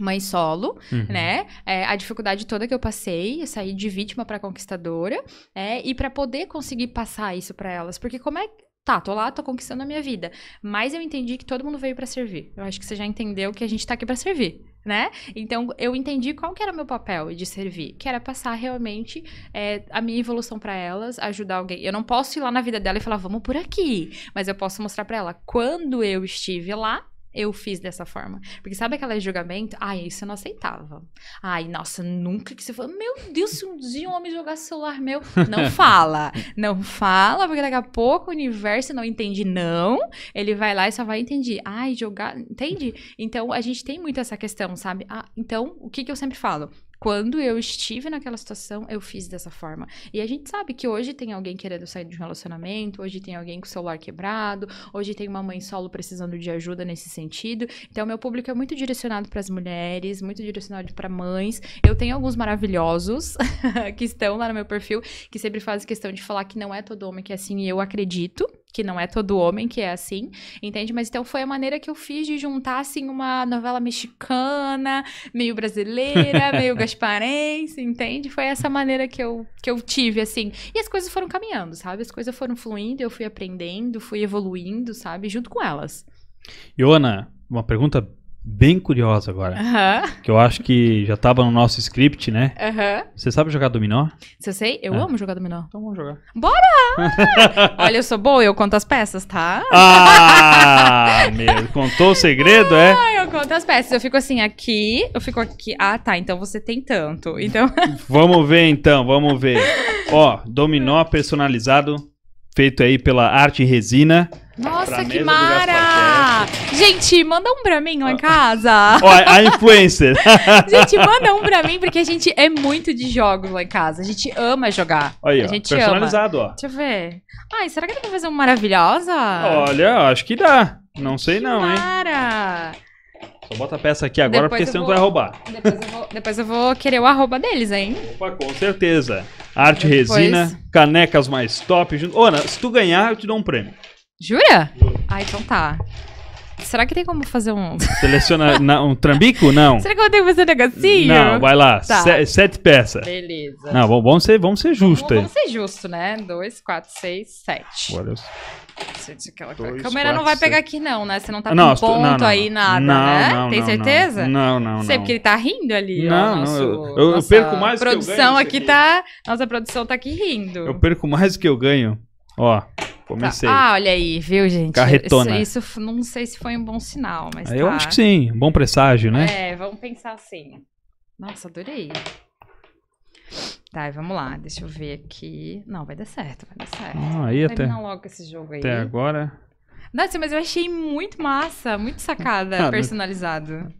mãe solo, uhum. né? É, a dificuldade toda que eu passei, eu saí de vítima para conquistadora, é, e para poder conseguir passar isso para elas, porque como é Tá, tô lá, tô conquistando a minha vida. Mas eu entendi que todo mundo veio para servir. Eu acho que você já entendeu que a gente tá aqui para servir. né? Então eu entendi qual que era o meu papel de servir, que era passar realmente é, a minha evolução para elas, ajudar alguém. Eu não posso ir lá na vida dela e falar vamos por aqui, mas eu posso mostrar para ela quando eu estive lá eu fiz dessa forma. Porque sabe aquele julgamento? Ai, isso eu não aceitava. Ai, nossa, nunca que você falou. Meu Deus, se um dia um homem jogasse celular meu. Não fala. Não fala, porque daqui a pouco o universo não entende, não. Ele vai lá e só vai entender. Ai, jogar. Entende? Então a gente tem muito essa questão, sabe? Ah, então, o que, que eu sempre falo? Quando eu estive naquela situação, eu fiz dessa forma. E a gente sabe que hoje tem alguém querendo sair de um relacionamento, hoje tem alguém com o celular quebrado, hoje tem uma mãe solo precisando de ajuda nesse sentido. Então, meu público é muito direcionado para as mulheres, muito direcionado para mães. Eu tenho alguns maravilhosos que estão lá no meu perfil, que sempre fazem questão de falar que não é todo homem que é assim, e eu acredito que não é todo homem que é assim, entende? Mas então foi a maneira que eu fiz de juntar, assim, uma novela mexicana, meio brasileira, meio gasparense, entende? Foi essa maneira que eu, que eu tive, assim. E as coisas foram caminhando, sabe? As coisas foram fluindo, eu fui aprendendo, fui evoluindo, sabe? Junto com elas. Joana, uma pergunta bem curiosa agora. Aham. Que eu acho que já tava no nosso script, né? Aham. Você sabe jogar dominó? Se eu sei, eu É. amo jogar dominó. Então vamos jogar. Olha, eu sou boa, eu conto as peças, tá? Ah, meu, contou o segredo, é? Ai, eu conto as peças. Eu fico assim, aqui, eu fico aqui. Ah, tá, então você tem tanto. Então, Vamos ver então, vamos ver. Ó, dominó personalizado, feito aí pela Arte Resina. nossa, que mara! Gente, manda um pra mim lá em casa. Ó, a influencer. Gente, manda um pra mim, porque a gente é muito de jogos lá em casa. A gente ama jogar. Aí, a ó, gente ama. personalizado, ó. Deixa eu ver. Ai, será que dá pra fazer uma maravilhosa? Olha, acho que dá. Não sei não, hein? Mara! Só bota a peça aqui agora, Depois porque senão tu vou- vai roubar. Depois eu, vou, depois eu vou querer o arroba deles, hein? Opa, com certeza. Arte Depois- Resina, canecas mais top. Ô, Ana, se tu ganhar, eu te dou um prêmio. Jura? Ah, então tá. Será que tem como fazer um. Seleciona na- um trambico? Não. Será que eu tenho que fazer um negocinho? Não, vai lá. Tá. se- sete peças. Beleza. Não, vamos, vamos ser, vamos ser justos aí. Vamos ser justo, né? Dois, quatro, seis, sete. Eu- Gente, aquela- Dois, a câmera não quatro, vai pegar aqui, não, né? Você não tá Não, com tu- ponto não, não, aí, não. nada, Não, né? não, Tem não, certeza? Não, não, não. Sei porque ele tá rindo ali, ó. Não, não, nosso- eu- eu nossa perco mais que eu produção ganho aqui aqui. tá. Nossa produção tá aqui rindo. Eu perco mais do que eu ganho. Ó, comecei. Ah, olha aí, viu, gente? Carretona. Isso, isso não sei se foi um bom sinal, mas eu tá. acho que sim. Um bom presságio, né? É, vamos pensar assim. Nossa, adorei. Tá, e vamos lá. Deixa eu ver aqui. Não, vai dar certo, vai dar certo. Ah, aí até, logo esse jogo aí. até agora. Nossa, mas eu achei muito massa, muito sacada, Ah, personalizado.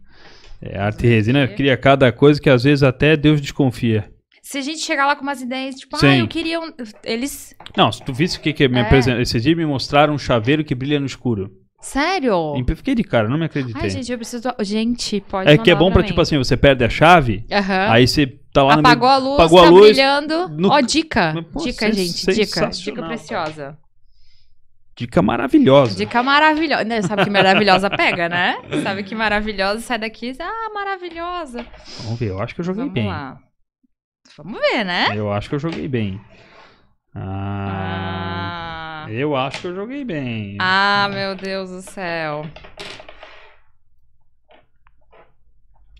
É, arte resina cria cada coisa que às vezes até Deus desconfia. Se a gente chegar lá com umas ideias, tipo, ah, Sim. eu queria um... Eles... Não, se tu visse o que que me É. apresentou. Esses dias me mostraram um chaveiro que brilha no escuro. Sério? E Fiquei de cara, não me acreditei. Ai, gente, eu preciso... Gente, pode é que é bom pra, mim. tipo assim, você perde a chave, Aham. aí você tá lá Apagou no a luz, apagou a tá luz, brilhando. no- Ó, dica. Pô, dica, sens- gente. Dica. Dica preciosa. Dica maravilhosa. Dica maravilhosa. Né, Sabe que maravilhosa pega, né? Sabe que maravilhosa sai daqui. Ah, maravilhosa. Vamos ver, eu acho que eu joguei Vamos bem. lá. Vamos ver, né? Eu acho que eu joguei bem. Ah, Ah. Eu acho que eu joguei bem. Ah, meu Deus do céu.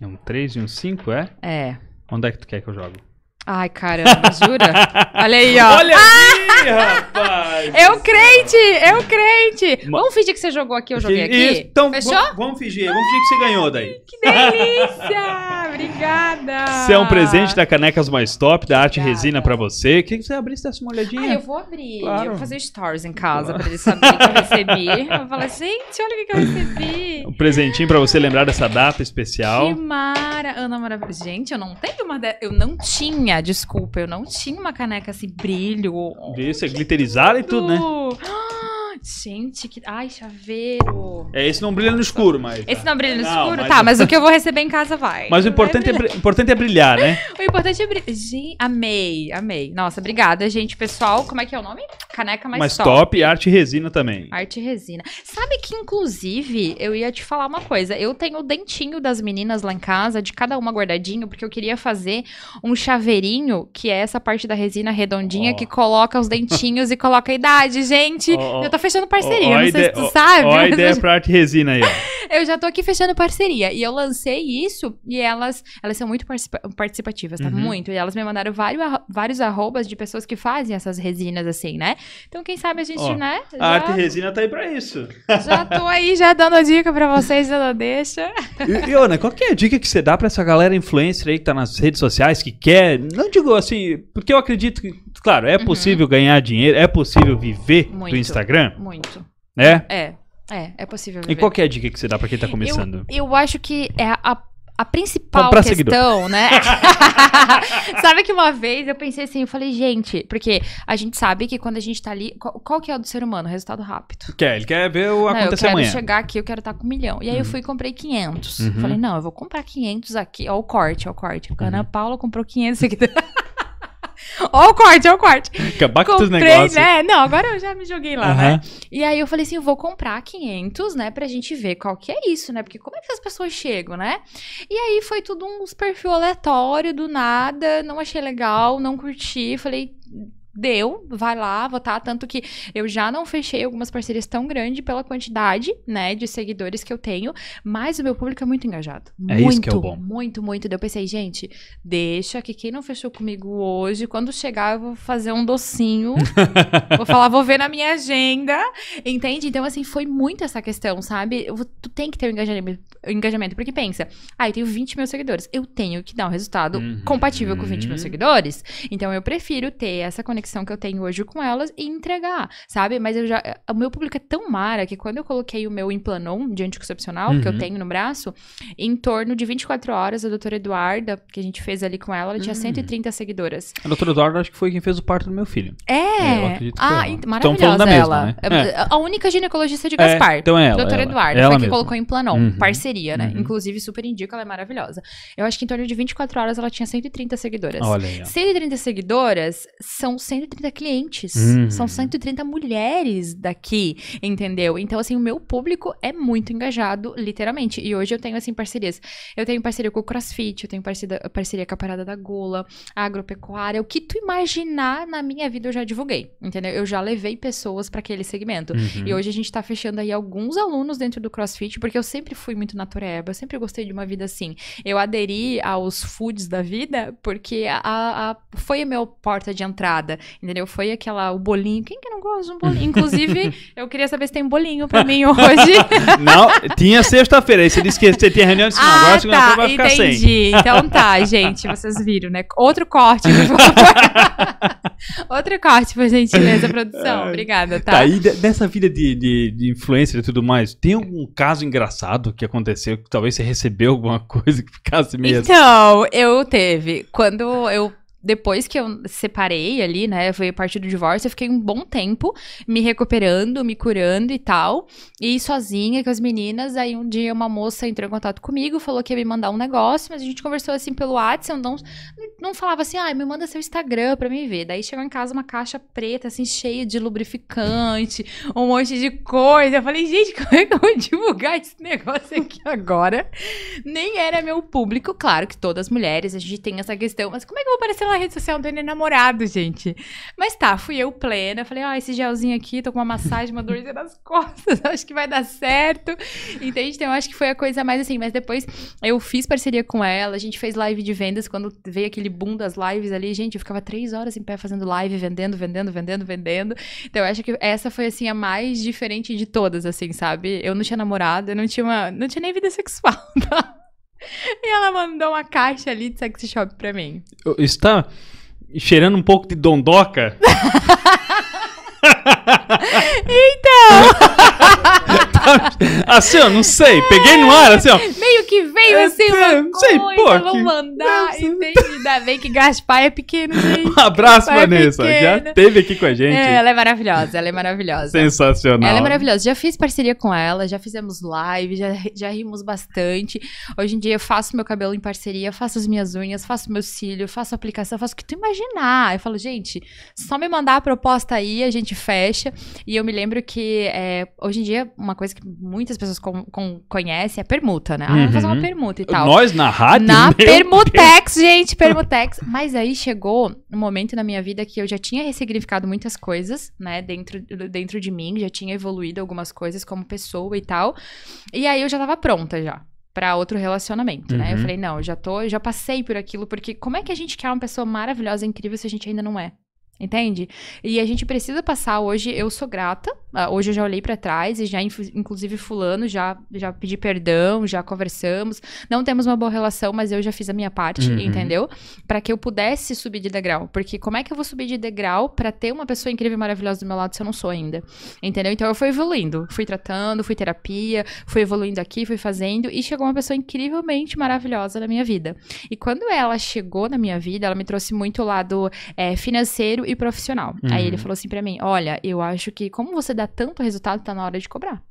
É um 3 e um 5, é? É. Onde é que tu quer que eu jogue? Ai, caramba, jura? Olha aí, ó. Olha aí, rapaz! Eu crente! Eu crente! Ma- Vamos fingir que você jogou aqui, eu joguei aqui? Isso, Então, Fechou? Vamos, fingir, vamos fingir que você ganhou daí. Que delícia! Obrigada! Isso é um presente da Canecas Mais Top, da Arte Obrigada. Resina pra você. Queria que você abrisse e desse uma Ah, olhadinha. eu vou abrir. Claro. Eu vou fazer stories em casa pra eles saberem que eu recebi. Eu vou falar, gente, olha o que, que eu recebi. Um presentinho pra você lembrar dessa data especial. Que mara... Ana maravilhosa. Gente, eu não tenho uma... De... Eu não tinha, desculpa, eu não tinha uma caneca assim, brilho. Isso, é glitterizada e tudo, né? Gente, que... Ai, chaveiro. É, esse não brilha no escuro, mas. Esse não brilha no Não, escuro? mas- Tá, mas o que eu vou receber em casa vai. Mas o importante é, Vai bri- importante é brilhar, né? brilhar. O importante é brilhar. Gente, amei, amei. Nossa, obrigada, gente. Pessoal, como é que é o nome? Caneca mais, Mas top. top e arte resina também. Arte resina. Sabe que, inclusive, eu ia te falar uma coisa. Eu tenho o dentinho das meninas lá em casa, de cada uma guardadinho, porque eu queria fazer um chaveirinho, que é essa parte da resina redondinha Ó. que coloca os dentinhos e coloca a idade. Gente, Ó, ó. eu tô fechando parceria. Ó, ó não sei ideia- se tu sabe. Ó a ideia já- pra arte resina aí, ó. eu já tô aqui fechando parceria. E eu lancei isso e elas, elas são muito participa- participativas, tá? Uhum. Muito. E elas me mandaram vários, arro- vários arrobas de pessoas que fazem essas resinas assim, né? Então, quem sabe a gente, Ó, né? A arte resina tá aí pra isso. já tô aí já dando a dica pra vocês, não deixa. E, e, Ana, qual que é a dica que você dá pra essa galera influencer aí que tá nas redes sociais, que quer. Não digo assim, porque eu acredito que, claro, é possível ganhar dinheiro, é possível viver do Uhum. Muito. Instagram, Muito. né? É, é, é possível E viver. qual que é a dica que você dá pra quem tá começando? Eu, eu acho que é a, a principal Comprar questão, né? sabe que uma vez eu pensei assim, eu falei, gente, porque a gente sabe que quando a gente tá ali, qual, qual que é o do ser humano? Resultado rápido. Quer, ele quer ver o Não, eu acontecer quero amanhã. chegar aqui, eu quero estar com um milhão. E aí eu Uhum. fui e comprei 500. Uhum. Falei, não, eu vou comprar 500 aqui. Ó o corte, ó o corte. A Ana Uhum. Paula comprou 500 aqui. ó o corte, ó o corte. Acabar com os Comprei, negócios. né? Não, agora eu já me joguei lá, né? Aham. E aí eu falei assim, eu vou comprar 500, né, pra gente ver qual que é isso, né? Porque como é que as pessoas chegam, né? E aí foi tudo uns perfil aleatório, do nada, não achei legal, não curti, falei... Deu, vai lá, vou tá. Tanto que eu já não fechei algumas parcerias tão grandes pela quantidade, né, de seguidores que eu tenho, mas o meu público é muito engajado. É muito, isso que é o bom. Muito, muito. Daí eu pensei, gente, deixa que quem não fechou comigo hoje, quando chegar eu vou fazer um docinho Vou falar, vou ver na minha agenda. Entende? Então, assim, foi muito essa questão, sabe? Eu- Tu tem que ter o engajamento, o engajamento. Porque pensa, ah, eu tenho 20 mil seguidores. Eu tenho que dar um resultado Uhum. compatível com 20 mil seguidores. Então, eu prefiro ter essa conexão que eu tenho hoje com elas e entregar, sabe? Mas eu já. O meu público é tão mara que quando eu coloquei o meu Implanon de anticoncepcional, que eu Uhum. tenho no braço, em torno de 24 horas, a doutora Eduarda, que a gente fez ali com ela, ela tinha Hum. 130 seguidoras. A doutora Eduardo acho que foi quem fez o parto do meu filho. É, eu É. acredito que ah, ela. ent- Estão maravilhosa mesma, ela. né? É, A única ginecologista de Gaspar. então é ela. Doutora ela. Eduarda, Ela foi que mesma. colocou em Planon, Uhum. parceria, né? Uhum. Inclusive, super indico, ela é maravilhosa. Eu acho que em torno de 24 horas ela tinha 130 seguidoras. Olha aí, ó. 130 seguidoras são 130 clientes. Uhum. São 130 mulheres daqui, entendeu? Então, assim, o meu público é muito engajado, literalmente. E hoje eu tenho, assim, parcerias. Eu tenho parceria com o CrossFit, eu tenho parceria, parceria com a Parada da Gula, a agropecuária. O que tu imaginar na minha vida eu já divulguei, entendeu? Eu já levei pessoas para aquele segmento. Uhum. E hoje a gente tá fechando aí alguns alunos dentro do CrossFit, porque eu sempre fui muito natureba, eu sempre gostei de uma vida assim. Eu aderi aos foods da vida porque a, a- foi a minha porta de entrada, entendeu? Foi aquela, o bolinho. Quem que não gosta de um bolinho? Inclusive, eu queria saber se tem bolinho pra mim hoje. Não, tinha sexta-feira. Aí você disse que você tinha reunião de segunda. Agora ah, segunda-feira tá, vai ficar sem. entendi. Então tá, gente, vocês viram, né? Outro corte, por favor. Outro corte, por gentileza, produção. Obrigada, tá? Tá, de- dessa vida de, de, de influencer e tudo mais, tem algum caso engraçado que aconteceu que talvez você recebeu alguma coisa que ficasse meio? Então, eu teve. Quando eu. Depois que eu separei ali, né? Foi a partir do divórcio, eu fiquei um bom tempo me recuperando, me curando e tal. E sozinha com as meninas. Aí um dia uma moça entrou em contato comigo, falou que ia me mandar um negócio, mas a gente conversou assim pelo WhatsApp, não, não falava assim, ah, me manda seu Instagram pra me ver. Daí chegou em casa uma caixa preta, assim, cheia de lubrificante, um monte de coisa. Eu falei, gente, como é que eu vou divulgar esse negócio aqui agora? Nem era meu público, claro que todas as mulheres, a gente tem essa questão, mas como é que eu vou aparecer na rede social do namorado, gente? Mas tá, fui eu plena, falei, ó, esse gelzinho aqui, tô com uma massagem, uma dorzinha nas costas, acho que vai dar certo, entende? Então eu acho que foi a coisa mais assim, mas depois eu fiz parceria com ela, a gente fez live de vendas, quando veio aquele boom das lives ali, gente, eu ficava três horas em pé fazendo live, vendendo, vendendo, vendendo, vendendo, então eu acho que essa foi, assim, a mais diferente de todas, assim, sabe? Eu não tinha namorado, eu não tinha uma, não tinha nem vida sexual, tá? E ela mandou uma caixa ali de sexy shop pra mim. Está cheirando um pouco de dondoca? assim, ó, não sei. Peguei no ar, assim, ó. Meio que veio É, assim é, uma não sei, coisa, pô, vou que- mandar, é, entende? Ainda bem que Gaspar é pequeno, gente. Um abraço, Pai Vanessa. Já pequena. teve aqui com a gente. É, ela é maravilhosa, ela é maravilhosa. Sensacional. Ela é maravilhosa. Já fiz parceria com ela, já fizemos live, já, já rimos bastante. Hoje em dia eu faço meu cabelo em parceria, faço as minhas unhas, faço meu cílio, faço aplicação, faço o que tu imaginar. Eu falo, gente, só me mandar a proposta aí, a gente fecha. E eu me lembro que é, hoje em dia, uma coisa que muitas pessoas com, com- conhecem, é permuta, né? Ah, vamos fazer uma Uhum. permuta e tal. Nós na rádio. Na Permutex, gente, Permutex. Mas aí chegou um momento na minha vida que eu já tinha ressignificado muitas coisas, né, dentro, dentro de mim, já tinha evoluído algumas coisas como pessoa e tal. E aí eu já tava pronta já. Pra outro relacionamento, né? Eu Uhum. falei, não, eu já tô, eu já passei por aquilo, porque como é que a gente quer uma pessoa maravilhosa, incrível, se a gente ainda não é? Entende? E a gente precisa passar hoje. Eu sou grata. Ah, Hoje eu já olhei pra trás e já, inclusive, Fulano, já, já pedi perdão, já conversamos. Não temos uma boa relação, mas eu já fiz a minha parte, Uhum. entendeu? Pra que eu pudesse subir de degrau. Porque como é que eu vou subir de degrau pra ter uma pessoa incrível e maravilhosa do meu lado se eu não sou ainda? Entendeu? Então eu fui evoluindo. Fui tratando, fui terapia, fui evoluindo aqui, fui fazendo. E chegou uma pessoa incrivelmente maravilhosa na minha vida. E quando ela chegou na minha vida, ela me trouxe muito o lado é, financeiro e profissional. Uhum. Aí ele falou assim pra mim: Olha, eu acho que como você dá tanto resultado, tá na hora de cobrar.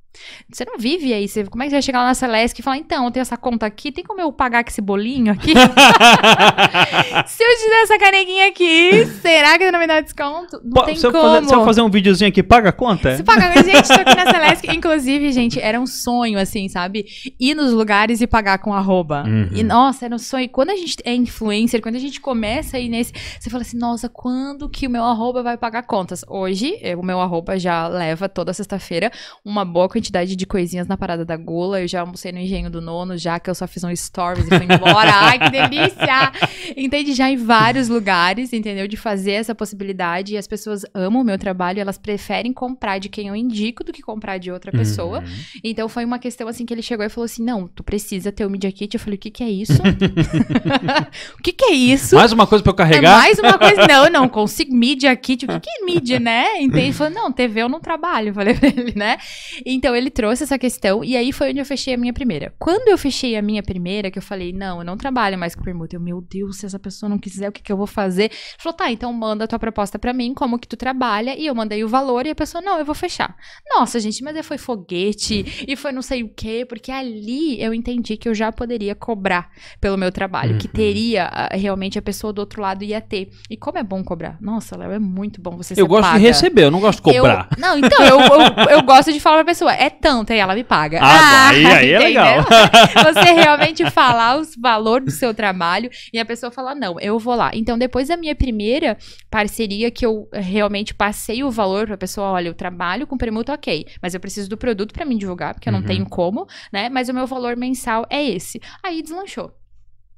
Você não vive aí, você, como é que você vai chegar lá na Celeste e falar, então, eu tenho essa conta aqui, tem como eu pagar com esse bolinho aqui? Se eu te der essa canequinha aqui, será que você não me dá desconto? Não Pô, tem se, eu como. fazer, se eu fazer um videozinho aqui, paga a conta? Se pagar, gente, tô aqui na Celeste. Inclusive, gente, era um sonho, assim, sabe? Ir nos lugares e pagar com arroba. Uhum. E, nossa, era um sonho. Quando a gente é influencer, quando a gente começa aí nesse. Você fala assim, nossa, quando que o meu arroba vai pagar contas? Hoje, o meu arroba já leva toda sexta-feira uma boa quantidade de coisinhas na parada da gula. Eu já almocei no engenho do nono, já que eu só fiz um stories e fui embora. Ai, que delícia! Entende? Já em vários lugares, entendeu? De fazer essa possibilidade. E as pessoas amam o meu trabalho, elas preferem comprar de quem eu indico do que comprar de outra pessoa. Uhum. Então foi uma questão assim que ele chegou e falou assim: não, tu precisa ter o Media Kit. Eu falei, o que, que é isso? o que, que é isso? Mais uma coisa pra eu É carregar? mais uma coisa. Não, não, consigo Media Kit. O que, que é mídia, né? Então ele falou: não, TV eu não trabalho. Eu falei pra ele, né? Então ele trouxe essa questão e aí foi onde eu fechei a minha primeira. Quando eu fechei a minha primeira, que eu falei: não, eu não trabalho mais com permuta. Eu, meu Deus, se essa pessoa não quiser, o que, que eu vou fazer? Ele falou: tá, então manda a tua proposta pra mim, como que tu trabalha. E eu mandei o valor e a pessoa: não, eu vou fechar. Nossa, gente, mas aí foi foguete e foi não sei o quê, porque ali eu entendi que eu já poderia cobrar pelo meu trabalho, que Uhum. teria ah, realmente a pessoa do outro lado ia ter. E como é bom cobrar? Nossa, Léo, é muito bom você Eu gosto paga. de receber, eu não gosto de cobrar. Eu, não, então, eu, eu, eu gosto de falar pra pessoa, é tanto, aí ela me paga. Ah, aí- aí é legal. Você realmente falar os valores do seu trabalho e a pessoa falar, não, eu vou lá. Então, depois da minha primeira parceria, que eu realmente passei o valor pra pessoa, olha, eu trabalho com permuta, ok, mas eu preciso do produto pra me divulgar, porque eu não Uhum. tenho como, né? Mas o meu valor mensal é esse. Aí deslanchou.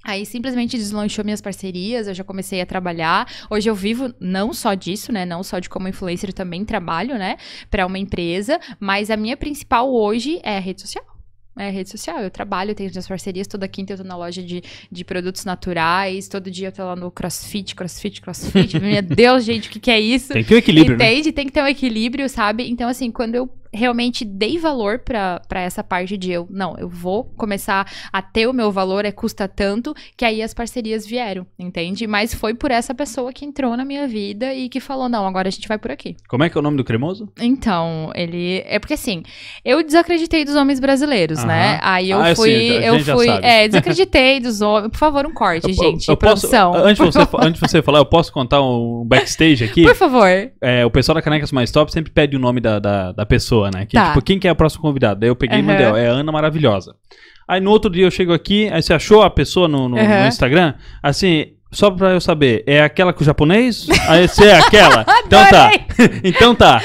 Aí simplesmente deslanchou minhas parcerias, eu já comecei a trabalhar. Hoje eu vivo não só disso, né? Não só de como influencer, eu também trabalho, né? Pra uma empresa. Mas a minha principal hoje é a rede social. É rede social. Eu trabalho, eu tenho minhas parcerias. Toda quinta eu tô na loja de, de produtos naturais. Todo dia eu tô lá no crossfit, crossfit, crossfit. Meu Deus, gente, o que, que é isso? Tem que ter um equilíbrio, né? Entende? Tem que ter um equilíbrio, sabe? Então, assim, quando eu realmente dei valor pra pra essa parte de eu, não, eu vou começar a ter o meu valor, é custa tanto, que aí as parcerias vieram, entende? Mas foi por essa pessoa que entrou na minha vida e que falou, não, agora a gente vai por aqui. Como é que é o nome do cremoso? Então, ele. É porque assim, eu desacreditei dos homens brasileiros, né? Aí eu Ah, fui. eu já fui. sabe. É, desacreditei dos homens. Por favor, um corte, gente. eu posso, produção. antes, de por, você, antes de você falar, eu posso contar um backstage aqui? por favor. É, o pessoal da Canecas Mais Top sempre pede o nome da, da, da pessoa, né? Que, Tá. tipo, quem que é o próximo convidado? Daí eu peguei e Aham. mandei, ó, é a Ana Maravilhosa. Aí no outro dia eu chego aqui, aí você achou a pessoa no, no- no Aham. Instagram? Assim, só pra eu saber, é aquela com o japonês? Aí você é aquela? então tá. então tá.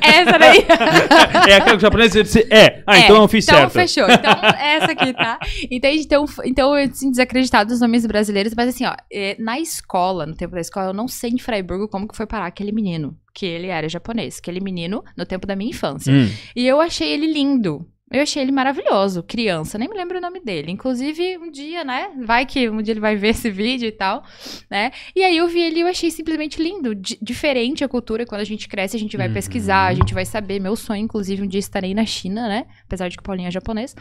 Essa daí. É aquela com o japonês? Eu disse, é. Ah, então eu fiz então certo. fechou. Então, essa aqui, tá? Entende? Então, então eu assim, desacreditado dos nomes brasileiros, mas assim, ó, é, na escola, no tempo da escola, eu não sei em Freiburgo como que foi parar aquele menino, que ele era japonês, aquele menino no tempo da minha infância. Hum. E eu achei ele lindo. Eu achei ele maravilhoso, criança, nem me lembro o nome dele. Inclusive, um dia, né? Vai que um dia ele vai ver esse vídeo e tal, né? E aí eu vi ele e eu achei simplesmente lindo. Di- diferente a cultura, quando a gente cresce, a gente vai Uhum. pesquisar, a gente vai saber. Meu sonho, inclusive, um dia estarei na China, né? Apesar de que o Paulinho é japonês.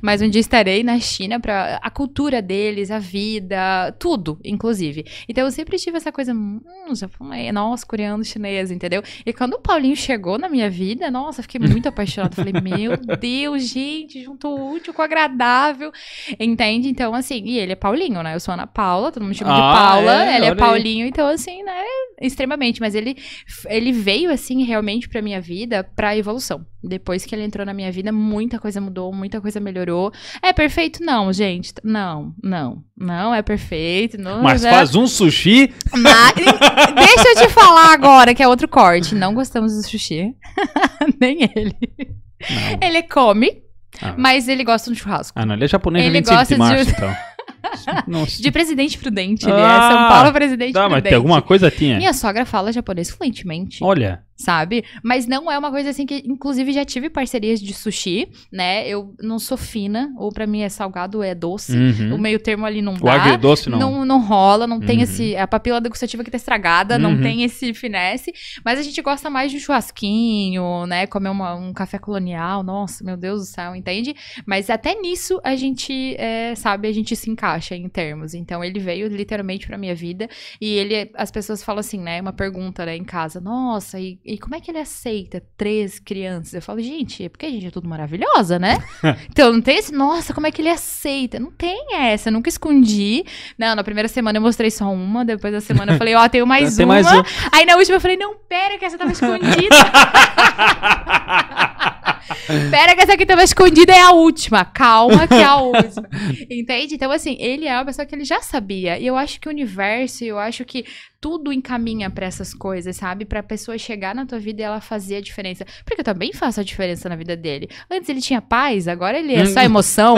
Mas um dia estarei na China pra a cultura deles, a vida, tudo, inclusive. Então eu sempre tive essa coisa, hum, japonês, nossa, coreano, chinês, entendeu? E quando o Paulinho chegou na minha vida, nossa, fiquei muito apaixonada. Falei, meu Deus, gente, junto o útil com o agradável. Entende? Então, assim, e ele é Paulinho, né? Eu sou Ana Paula, todo mundo chama de Ah, Paula, é, ele é aí. Paulinho, então, assim, né? extremamente, mas ele, ele veio, assim, realmente pra minha vida, pra evolução. Depois que ele entrou na minha vida, muita coisa mudou, muita coisa melhorou. É perfeito? Não, gente. Não, não. Não é perfeito. Não Mas é... faz um sushi. Mas- Deixa eu te falar agora, que é outro corte. Não gostamos do sushi. Nem ele. Não. Ele come, Ah. mas ele gosta do churrasco. Ah, não, ele é japonês Ele de 25 gosta de março, de- então. Nossa. De presidente prudente, ele é. Ah, São Paulo presidente Tá, mas prudente. tem alguma coisa tinha. Minha sogra fala japonês fluentemente. Olha, sabe? Mas não é uma coisa assim que, inclusive, já tive parcerias de sushi, né? Eu não sou fina, ou pra mim é salgado ou é doce. uhum. O meio termo ali não o dá. agridoce não. Não, não rola, não tem Uhum. esse. A papila degustativa que tá estragada, não Uhum. tem esse finesse. Mas a gente gosta mais de um churrasquinho, né? Comer uma- um café colonial. Nossa, meu Deus do céu, entende? Mas até nisso a gente, é, sabe, a gente se encaixa em termos. Então ele veio literalmente pra minha vida. E ele, as pessoas falam assim, né? Uma pergunta, né, em casa. Nossa, e, e como é que ele aceita três crianças? Eu falo, gente, é porque a gente é tudo maravilhosa, né? então não tem esse, nossa, como é que ele aceita? Não tem essa, eu nunca escondi. Não, na primeira semana eu mostrei só uma, depois da semana eu falei, ó, tenho mais Tem uma. mais um. Aí na última eu falei, não, pera, que essa tava escondida. pera, que essa aqui tava escondida é a última. Calma, que é a última. Entende? Então, assim, ele é uma pessoa que ele já sabia. E eu acho que o universo, eu acho que tudo encaminha pra essas coisas, sabe? Pra pessoa chegar na tua vida e ela fazer a diferença. Porque eu também faço a diferença na vida dele. Antes ele tinha paz, agora ele é só emoção.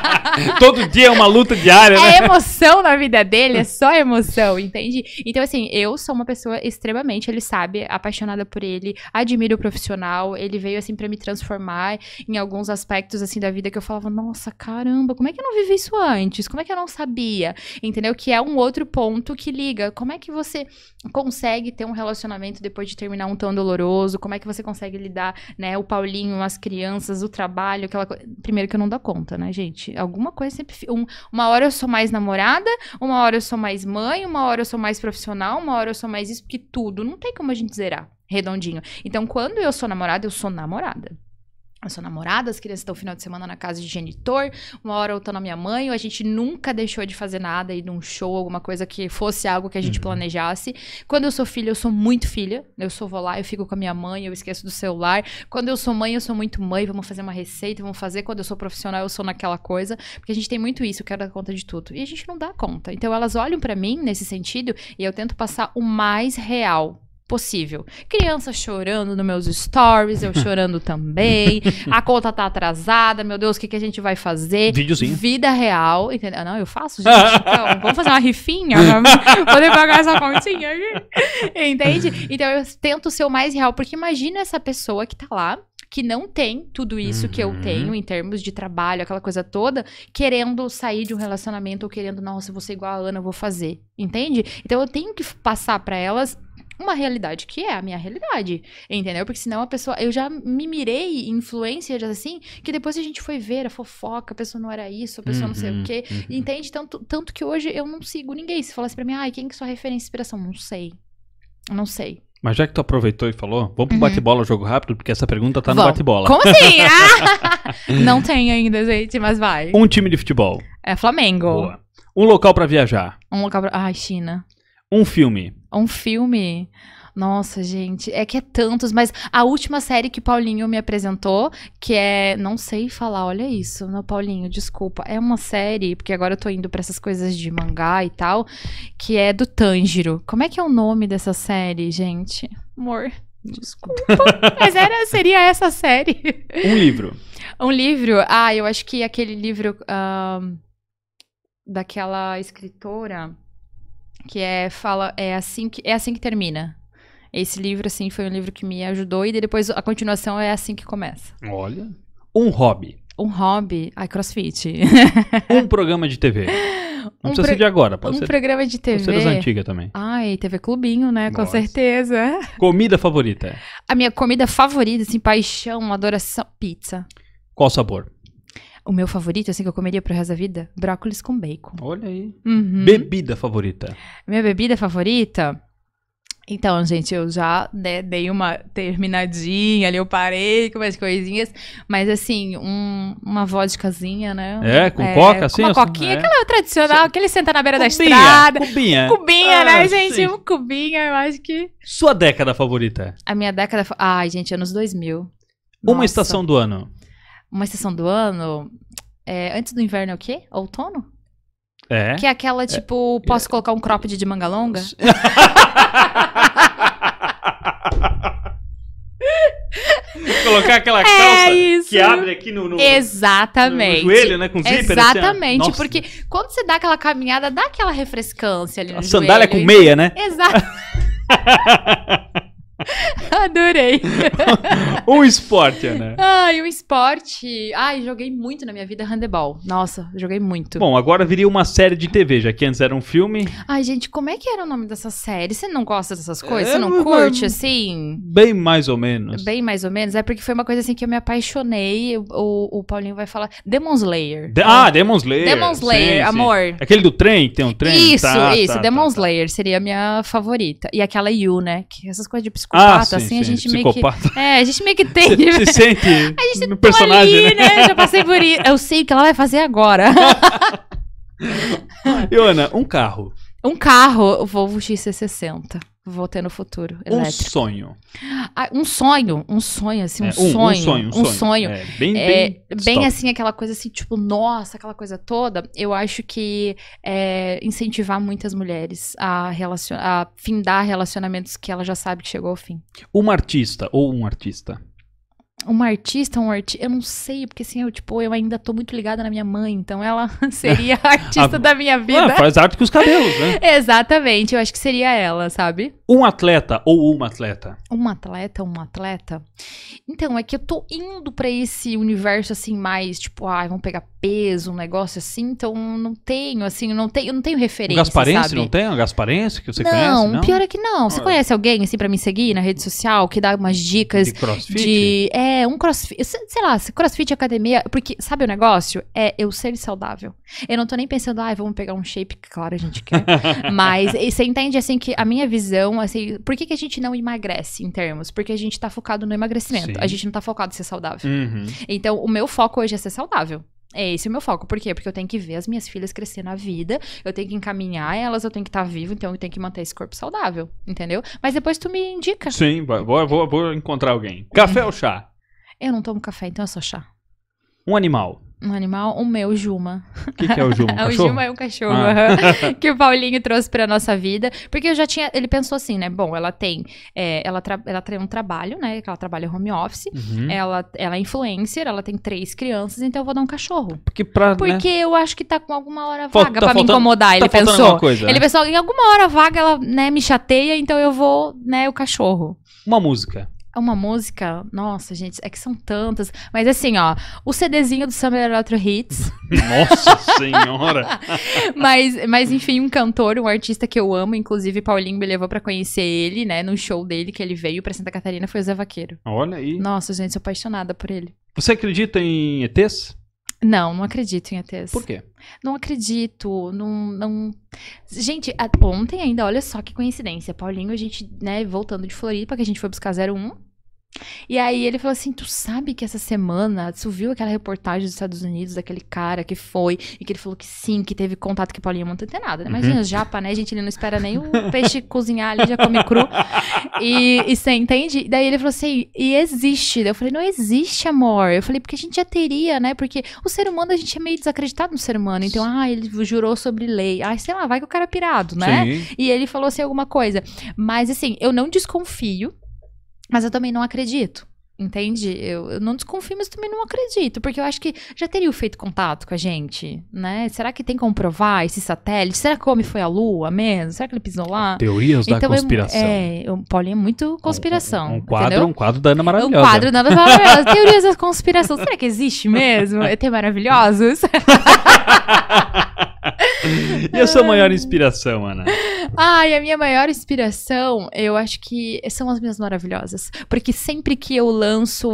Todo dia é uma luta diária, né? É emoção na vida dele, é só emoção, entende? Então, assim, eu sou uma pessoa extremamente, ele sabe, apaixonada por ele, admiro o profissional, ele veio, assim, pra me transformar em alguns aspectos, assim, da vida que eu falava, nossa, caramba, como é que eu não vivi isso antes? Como é que eu não sabia? Entendeu? Que é um outro ponto que liga. Como é que você consegue ter um relacionamento depois de terminar um tão doloroso? Como é que você consegue lidar, né, o Paulinho, as crianças, o trabalho, aquela coisa. Primeiro que eu não dou conta, né, gente? Alguma coisa sempre. Um, uma hora eu sou mais namorada, uma hora eu sou mais mãe, uma hora eu sou mais profissional, uma hora eu sou mais isso, porque tudo. Não tem como a gente zerar redondinho. Então, quando eu sou namorada, eu sou namorada. Eu sou namorada, as crianças estão final de semana na casa de genitor, uma hora eu tô na minha mãe, a gente nunca deixou de fazer nada, ir num show, alguma coisa que fosse algo que a gente Uhum. planejasse. Quando eu sou filha, eu sou muito filha. Eu sou vou lá, eu fico com a minha mãe, eu esqueço do celular. Quando eu sou mãe, eu sou muito mãe, vamos fazer uma receita, vamos fazer. Quando eu sou profissional, eu sou naquela coisa, porque a gente tem muito isso, eu quero dar conta de tudo. E a gente não dá conta. Então elas olham pra mim nesse sentido e eu tento passar o mais real possível. Criança chorando nos meus stories, eu chorando também. A conta tá atrasada, meu Deus, o que, que a gente vai fazer? Videozinho. Vida real, entendeu? Não, eu faço, gente. Então, vamos fazer uma rifinha pra poder pagar essa continha aqui. Entende? Então eu tento ser o mais real, porque imagina essa pessoa que tá lá, que não tem tudo isso que eu Uhum. tenho em termos de trabalho, aquela coisa toda, querendo sair de um relacionamento ou querendo, nossa, eu vou ser igual a Ana, eu vou fazer. Entende? Então eu tenho que passar pra elas uma realidade que é a minha realidade, entendeu? Porque senão a pessoa, eu já me mirei influências assim, que depois a gente foi ver a fofoca, a pessoa não era isso, a pessoa não sei Uhum, o quê. uhum. Entende? Tanto, tanto que hoje eu não sigo ninguém. Se falasse pra mim, ai, quem que é sua referência e inspiração? Não sei. Não sei. Mas já que tu aproveitou e falou, vamos pro Uhum. bate-bola, jogo rápido, porque essa pergunta tá no bate-bola. Como assim? Ah! não tem ainda, gente, mas vai. Um time de futebol. É Flamengo. Boa. Um local pra viajar. Um local pra... Ai, China. Um filme. Um filme. Nossa, gente, é que é tantos, mas a última série que Paulinho me apresentou, que é, não sei falar, olha isso, não, Paulinho, desculpa, é uma série, porque agora eu tô indo pra essas coisas de mangá e tal, que é do Tanjiro. Como é que é o nome dessa série, gente? Amor, desculpa, mas era, seria essa série. Um livro. Um livro, ah, eu acho que aquele livro ahn, daquela escritora que é fala é assim que é assim que termina. Esse livro assim foi um livro que me ajudou e depois a continuação é assim que começa. Olha. Um hobby. Um hobby, ai CrossFit. Um programa de TV. Não Um precisa pro- ser de agora, pode um ser, programa de pode ser das TV. antigas também. Ai, TV Clubinho, né? Com Nossa. certeza. Comida favorita. A minha comida favorita, assim, paixão, adoração, pizza. Qual sabor? O meu favorito, assim, que eu comeria pro resto da vida, brócolis com bacon. Olha aí. Uhum. Bebida favorita. Minha bebida favorita Então, gente, eu já né, dei uma terminadinha ali, eu parei com umas coisinhas, mas assim, um- uma vodkazinha, né? É, com coca, assim, uma coquinha, é. aquela tradicional, aquele senta na beira da Cubinha, estrada. Cubinha. Cubinha, Ah, né, gente? sim. Um cubinha, eu acho que. Sua década favorita? A minha década. Ai, gente, anos 2000. Uma Nossa. estação do ano. Uma estação do ano. é, antes do inverno é o quê? Outono? É. Que é aquela, tipo, posso colocar um cropped de manga longa? Colocar aquela É calça isso. que abre aqui no, no, Exatamente. no joelho, né? Com zíper. assim. Exatamente, Nossa. porque quando você dá aquela caminhada, dá aquela refrescância ali no A sandália joelho. com meia, né? Exato. Adorei. um esporte, né? Ai, o esporte. Ai, joguei muito na minha vida handebol. Nossa, joguei muito. Bom, agora viria uma série de TV, já que antes era um filme. Ai, gente, como é que era o nome dessa série? Você não gosta dessas coisas? É, Você não mas- curte, assim? Bem mais ou menos. Bem mais ou menos. É porque foi uma coisa assim que eu me apaixonei. O, o Paulinho vai falar. Demon Slayer. De- ah, Demon Slayer. Demon Slayer, sim, sim. amor. Aquele do trem, que tem um trem? Isso, Tá, isso. tá, Demon tá, tá. Slayer seria a minha favorita. E aquela Yu, né? Que essas coisas de psicopata, Ah, sim, assim, sim, a gente meio que. É, a gente meio que tem. né? Se, se sente no Tô personagem, ali, né? né? Já passei por isso. Eu sei o que ela vai fazer agora. E, Ana, um carro. um carro, o Volvo XC60. Vou ter no futuro, Um elétrico. sonho. Ah, um sonho, um sonho, assim, um, É, sonho, Um sonho, um sonho. É, bem, É, bem, bem assim, aquela coisa assim, tipo, nossa, aquela coisa toda, eu acho que é, incentivar muitas mulheres a, relacion a findar relacionamentos que ela já sabe que chegou ao fim. Uma artista ou um artista. Uma artista, um artista, eu não sei, porque assim, eu, tipo, eu ainda tô muito ligada na minha mãe, então ela seria a artista Ah, da minha vida. Ah, faz arte com os cabelos, né? Exatamente, eu acho que seria ela, sabe? Um atleta ou uma atleta. Um atleta, um atleta. Então, é que eu tô indo pra esse universo assim mais, tipo, ai, vamos pegar peso, um negócio assim, então não tenho, assim, não tenho, eu não tenho Um referência, Gasparense, sabe? não tem? Um Gasparense que você não, conhece? Não, pior é que não. Você Ah. conhece alguém, assim, pra me seguir na rede social, que dá umas dicas De crossfit? de... É, um crossfit, sei lá, crossfit academia, porque, sabe o negócio? É eu ser saudável. Eu não tô nem pensando, ai, vamos pegar um shape, que claro, a gente quer. Mas você entende, assim, que a minha visão, assim, por que, que a gente não emagrece em termos? Porque a gente tá focado no emagrecimento. Sim. A gente não tá focado em ser saudável. Uhum. Então, o meu foco hoje é ser saudável. É esse o meu foco. Por quê? Porque eu tenho que ver as minhas filhas crescer na vida, eu tenho que encaminhar elas, eu tenho que estar vivo, então eu tenho que manter esse corpo saudável, entendeu? Mas depois tu me indica. Sim, vou, vou, vou encontrar alguém. Café ou chá? Eu não tomo café, então é só chá. Um animal. Um animal, o meu, Juma. O que, que é o Juma? Um o cachorro? Juma é um cachorro Ah. que o Paulinho trouxe pra nossa vida. Porque eu já tinha. Ele pensou assim, né? Bom, ela tem. é, ela, tra- ela tem um trabalho, né? Que ela trabalha home office. Uhum. Ela, ela é influencer, ela tem três crianças, então eu vou dar um cachorro. Porque pra. né, Porque eu acho que tá com alguma hora vaga tá pra me incomodar. tá ele pensou. coisa, Ele né? pensou, em alguma hora vaga ela né, me chateia, então eu vou, né, o cachorro. Uma música. É uma música, nossa, gente, é que são tantas. Mas assim, ó, o CDzinho do Summer Electro Hits. Nossa senhora! mas, mas enfim, um cantor, um artista que eu amo, inclusive Paulinho me levou pra conhecer ele, né, no show dele que ele veio pra Santa Catarina, foi o Zé Vaqueiro. Olha aí. Nossa, gente, sou apaixonada por ele. Você acredita em ETs? Não, não acredito em ETs. Por quê? Não acredito, não, não... Gente, ontem ainda, olha só que coincidência. Paulinho, a gente, né, voltando de Floripa, que a gente foi buscar 01. E aí ele falou assim, tu sabe que essa semana, tu viu aquela reportagem dos Estados Unidos, daquele cara que foi, e que ele falou que sim, que teve contato que Paulinho não tem nada, né? Imagina, Uhum. japa, né, gente, ele não espera nem o peixe cozinhar ali, já come cru. E, e você entende? Daí ele falou assim, e existe. Daí eu falei, não existe, amor. Eu falei, porque a gente já teria, né? Porque o ser humano, a gente é meio desacreditado no ser humano. Então, ah, ele jurou sobre lei. Ah, sei lá, vai que o cara é pirado, né? Sim. E ele falou assim alguma coisa. Mas assim, eu não desconfio, mas eu também não acredito. Entende? Eu, eu não desconfio, mas também não acredito. Porque eu acho que já teriam feito contato com a gente, né? Será que tem como provar esse satélite? Será que o homem foi à lua mesmo? Será que ele pisou lá? Teorias da Então, é- conspiração. É, o Paulinho é muito conspiração. Um, um quadro, entendeu? um quadro da Ana Um Maravilhosa. quadro nada maravilhoso. Teorias da conspiração. Será que existe mesmo? ET maravilhosos? E a sua maior inspiração, Ana? Ai, a minha maior inspiração, eu acho que são as minhas maravilhosas. Porque sempre que eu lanço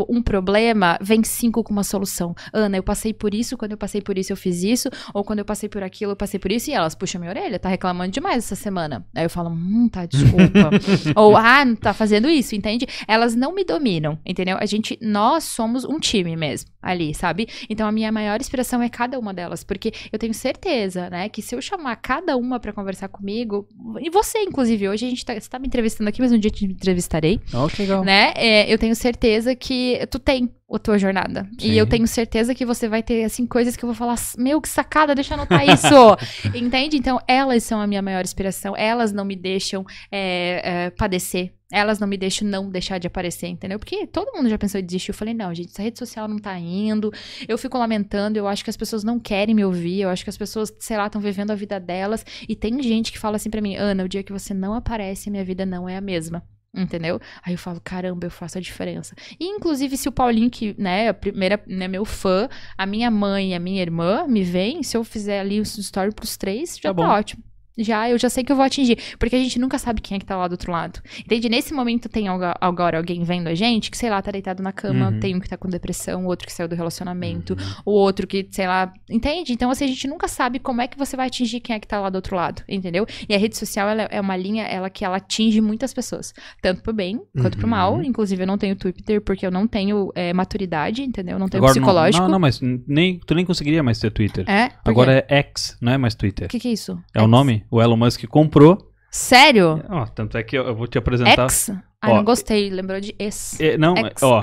um problema, vem cinco com uma solução. Ana, eu passei por isso, quando eu passei por isso, eu fiz isso. Ou quando eu passei por aquilo, eu passei por isso. E elas puxam minha orelha, tá reclamando demais essa semana. Aí eu falo, hum, tá, desculpa. ou, ah, tá fazendo isso, entende? Elas não me dominam, entendeu? A gente, nós somos um time mesmo, ali, sabe? Então a minha maior inspiração é cada uma delas. Porque eu tenho certeza, né, que se eu chamar cada uma pra conversar comigo, e você, inclusive, hoje a gente tá, você tá me entrevistando aqui, mas um dia eu te entrevistarei, Oh, que legal. né? É, eu tenho certeza que tu tem a tua jornada. Sim. E eu tenho certeza que você vai ter, assim, coisas que eu vou falar, meu, que sacada, deixa eu anotar isso. Entende? Então, elas são a minha maior inspiração. Elas não me deixam é, é, padecer. Elas não me deixam não deixar de aparecer, entendeu? Porque todo mundo já pensou em desistir. Eu falei, não, gente, essa rede social não tá indo. Eu fico lamentando, eu acho que as pessoas não querem me ouvir. Eu acho que as pessoas, sei lá, estão vivendo a vida delas. E tem gente que fala assim pra mim, Ana, o dia que você não aparece, minha vida não é a mesma. Entendeu? Aí eu falo, caramba, eu faço a diferença. E, inclusive, se o Paulinho, que, né, a primeira, né, meu fã, a minha mãe e a minha irmã me veem, se eu fizer ali os story pros três, já Tá tá, ótimo. Já, eu já sei que eu vou atingir. Porque a gente nunca sabe quem é que tá lá do outro lado. Entende? Nesse momento tem agora alguém vendo a gente que, sei lá, tá deitado na cama, Uhum. tem um que tá com depressão, o outro que saiu do relacionamento, Uhum. o outro que, sei lá, entende? Então, assim, a gente nunca sabe como é que você vai atingir quem é que tá lá do outro lado, entendeu? E a rede social, ela é uma linha, ela que ela atinge muitas pessoas, tanto pro bem quanto pro Uhum. mal. Inclusive, eu não tenho Twitter porque eu não tenho é, maturidade, entendeu? Eu não tenho Agora, não- psicológico. Não, não, mas nem, tu nem conseguiria mais ter Twitter. É? Agora é X, não é mais Twitter. O que, que é isso? É o X? nome? O Elon Musk comprou. Sério? Ó, tanto é que eu, eu vou te apresentar. X? Ó, não gostei, lembrou de ex. É, não, X. ó.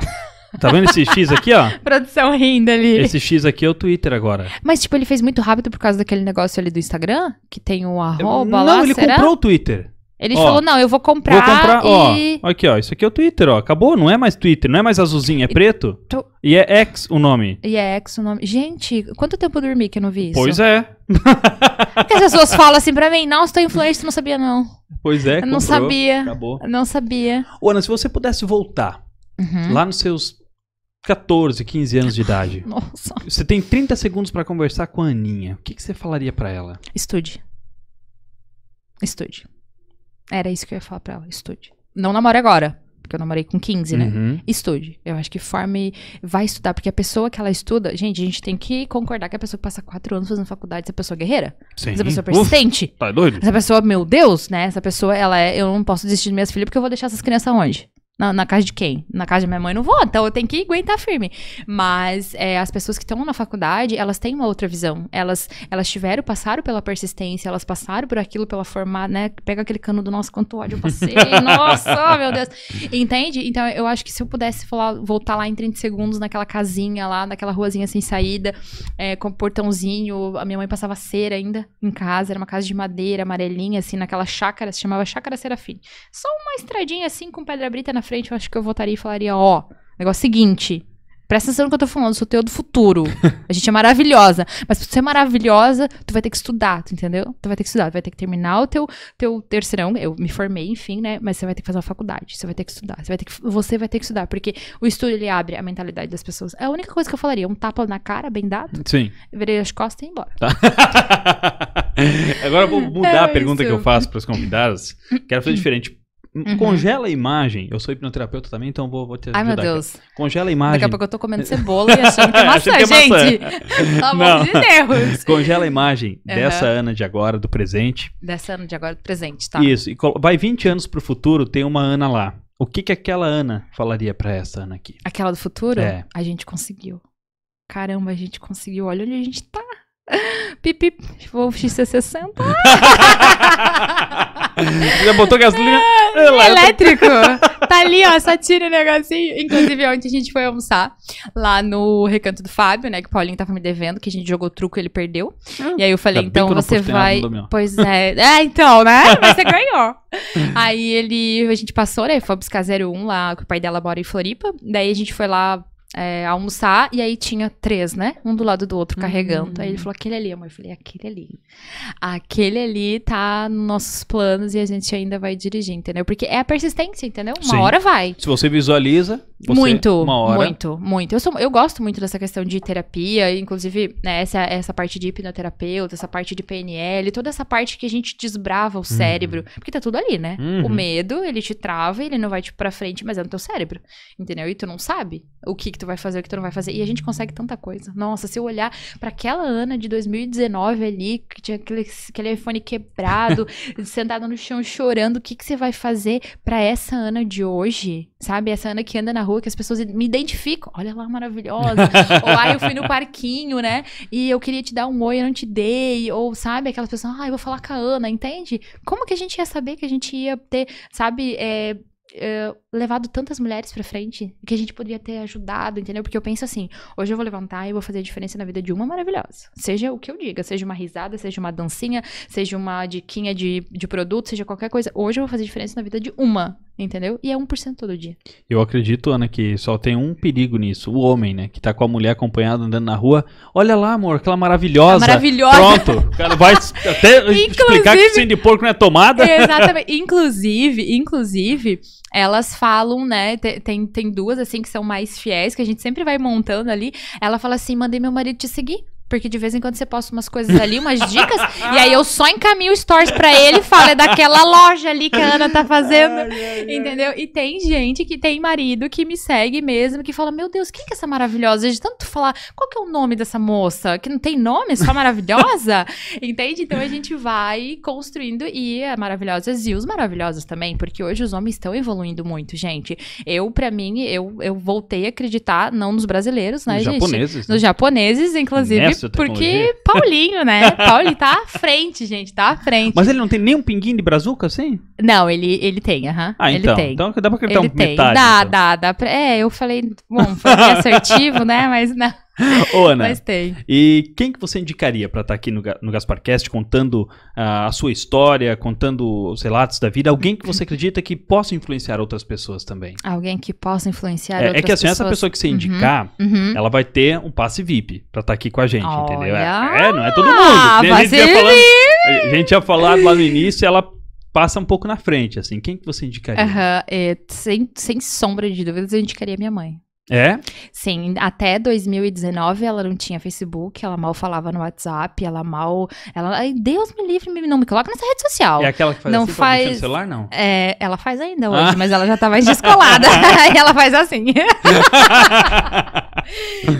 Tá vendo esse X aqui, ó? Produção rindo ali. Esse X aqui é o Twitter agora. Mas, tipo, ele fez muito rápido por causa daquele negócio ali do Instagram, que tem o arroba não, lá, ele será? comprou o Twitter. Ele Ó, falou, não, eu vou comprar, Vou comprar, ó. e... Aqui, ó. Isso aqui é o Twitter, ó. Acabou, não é mais Twitter, não é mais azulzinho, é preto. tu- E é X o nome. E é X o nome. Gente, quanto tempo eu dormi que eu não vi isso? Pois é. Porque as pessoas falam assim pra mim, nossa, tô influente, tu não sabia não. Pois é, eu não comprou. sabia. Acabou. Eu não sabia. Ô, Ana, se você pudesse voltar Uhum. lá nos seus 14, 15 anos de idade, Nossa. você tem 30 segundos pra conversar com a Aninha. O que, que você falaria pra ela? Estude. Estude. Era isso que eu ia falar pra ela. Estude. Não namore agora. Porque eu namorei com 15, né? Uhum. Estude. Eu acho que forme. Vai estudar. Porque a pessoa que ela estuda. Gente, a gente tem que concordar que a pessoa que passa quatro anos fazendo faculdade, essa pessoa é guerreira. Sim. Essa pessoa é Uf, persistente. tá doido? Essa pessoa, meu Deus, né? Essa pessoa, ela é. Eu não posso desistir de minhas filhas porque eu vou deixar essas crianças onde? Na, na casa de quem? Na casa de minha mãe não vou, então eu tenho que aguentar firme. Mas é, as pessoas que estão na faculdade, elas têm uma outra visão. Elas, elas tiveram, passaram pela persistência, elas passaram por aquilo pela formar, né? Pega aquele cano do nosso quanto ódio eu passei. nossa, oh, meu Deus. Entende? Então eu acho que se eu pudesse falar, voltar lá em 30 segundos naquela casinha lá, naquela ruazinha sem saída, é, com portãozinho, a minha mãe passava cera ainda em casa, era uma casa de madeira amarelinha, assim, naquela chácara, se chamava Chácara Serafim. Só uma estradinha assim com pedra brita na frente, eu acho que eu voltaria e falaria, ó, negócio seguinte. Presta atenção no que eu tô falando, sou teu do futuro. A gente é maravilhosa. Mas pra tu ser maravilhosa, tu vai ter que estudar, tu entendeu? Tu vai ter que estudar, tu vai ter que terminar o teu, teu terceirão. Eu me formei, enfim, né? Mas você vai ter que fazer uma faculdade. Você vai ter que estudar. Você vai ter que, você vai ter que estudar. Porque o estudo, ele abre a mentalidade das pessoas. É a única coisa que eu falaria. Um tapa na cara, bem dado. Sim. Virei as costas e ir embora. Agora eu vou mudar É a pergunta isso. que eu faço para os convidados. Quero fazer diferente. Uhum. Congela a imagem. Eu sou hipnoterapeuta também, então vou, vou te ajudar. Ai, meu aqui. Deus. Congela a imagem. Daqui a pouco eu tô comendo cebola e achando que é maçã, que é gente. Pelo amor de Deus. Congela a imagem Aham. dessa Ana de agora, do presente. Dessa ano de agora do presente, tá? Isso. E vai 20 anos pro futuro, tem uma Ana lá. O que que aquela Ana falaria pra essa Ana aqui? Aquela do futuro, É. a gente conseguiu. Caramba, a gente conseguiu. Olha onde a gente tá. Pipi, vou XC60. Já botou gasolina? É Elétrico. tá ali, ó, só tira o negocinho. Inclusive, ontem a gente foi almoçar lá no Recanto do Fábio, né? Que o Paulinho tava me devendo, que a gente jogou truco e ele perdeu. E aí eu falei, então você vai. Pois é. É, então, né? Mas você ganhou. aí ele. A gente passou, né? Foi buscar 01 lá, que o pai dela mora em Floripa. Daí a gente foi lá é, almoçar e aí tinha três, né? Um do lado do outro Hum. carregando. Aí ele falou: aquele ali, amor. Eu falei: aquele ali. Aquele ali tá nos nossos planos e a gente ainda vai dirigir, entendeu? Porque é a persistência, entendeu? Uma Sim. hora vai. Se você visualiza, você, muito, uma hora. muito, muito. Eu, sou, eu gosto muito dessa questão de terapia, inclusive, né, essa, essa parte de hipnoterapeuta, essa parte de PNL, toda essa parte que a gente desbrava o cérebro. Porque tá tudo ali, né? Uhum. O medo, ele te trava, ele não vai te pra frente, mas é no teu cérebro. Entendeu? E tu não sabe o que, que tu vai fazer, o que tu não vai fazer. E a gente consegue tanta coisa. Nossa, se eu olhar pra aquela Ana de 2019 ali, que tinha aquele, aquele iPhone quebrado, sentada no chão chorando, o que, que você vai fazer pra essa Ana de hoje? Sabe? Essa Ana que anda na rua, que as pessoas me identificam. Olha lá, maravilhosa. ou ah, eu fui no parquinho, né? E eu queria te dar um oi, eu não te dei. Ou, sabe, aquelas pessoas, ah, eu vou falar com a Ana, entende? Como que a gente ia saber que a gente ia ter, sabe, é, é, levado tantas mulheres pra frente? Que a gente poderia ter ajudado, entendeu? Porque eu penso assim, hoje eu vou levantar e vou fazer a diferença na vida de uma maravilhosa. Seja o que eu diga, seja uma risada, seja uma dancinha, seja uma diquinha de, de produto, seja qualquer coisa. Hoje eu vou fazer diferença na vida de uma, entendeu? E é 1% todo dia. Eu acredito, Ana, que só tem um perigo nisso. O homem, né? Que tá com a mulher acompanhada andando na rua. Olha lá, amor, aquela maravilhosa. Maravilhosa. Pronto. O cara vai até explicar que sem de porco não é tomada. Exatamente. Inclusive, inclusive, elas falam, né? te- Tem, tem duas, assim, que são mais fiéis, que a gente sempre vai montando ali. Ela fala assim: mandei meu marido te seguir. Porque de vez em quando você posta umas coisas ali, umas dicas, e aí eu só encaminho stories pra ele e falo, é daquela loja ali que a Ana tá fazendo. Entendeu? E tem gente que tem marido que me segue mesmo, que fala: Meu Deus, quem que é essa maravilhosa? De tanto falar, qual que é o nome dessa moça? Que não tem nome, só maravilhosa? Entende? Então a gente vai construindo e a maravilhosas e os maravilhosos também, porque hoje os homens estão evoluindo muito, gente. Eu, pra mim, eu, eu voltei a acreditar, não nos brasileiros, né, Os gente? japoneses. né? Nos japoneses, inclusive, Nessa porque Paulinho, né? Paulo tá à frente, gente, tá à frente. Mas ele não tem nem um pinguinho de brazuca, assim? Não, ele, ele tem, aham. Ah, ele então. tem. Então dá pra acreditar Ele um tem. metade. dá, então. dá, dá. Pra... É, eu falei, bom, foi assertivo, né? Mas não. Ô, Ana, Mas tem. e quem que você indicaria pra estar aqui no, no Gasparcast contando ah, a sua história, contando os relatos da vida? Alguém que você acredita que possa influenciar outras pessoas também? Alguém que possa influenciar É, é outras que assim, essa pessoas. pessoa que você Uhum. indicar, Uhum. ela vai ter um passe VIP pra estar aqui com a gente, entendeu? Olha! É, não é todo mundo. Ah, a, gente falado, a gente tinha falado lá no início, ela passa um pouco na frente, assim. Quem que você indicaria? Aham, é, sem, sem sombra de dúvidas, eu indicaria minha mãe. É? Sim, até 2019 ela não tinha Facebook, ela mal falava no WhatsApp, ela mal. Ela, ai, Deus me livre, não me coloca nessa rede social. É aquela que faz Não assim mexer no faz- celular, não? É, ela faz ainda hoje, Ah. mas ela já tá mais descolada. Aí ela faz assim.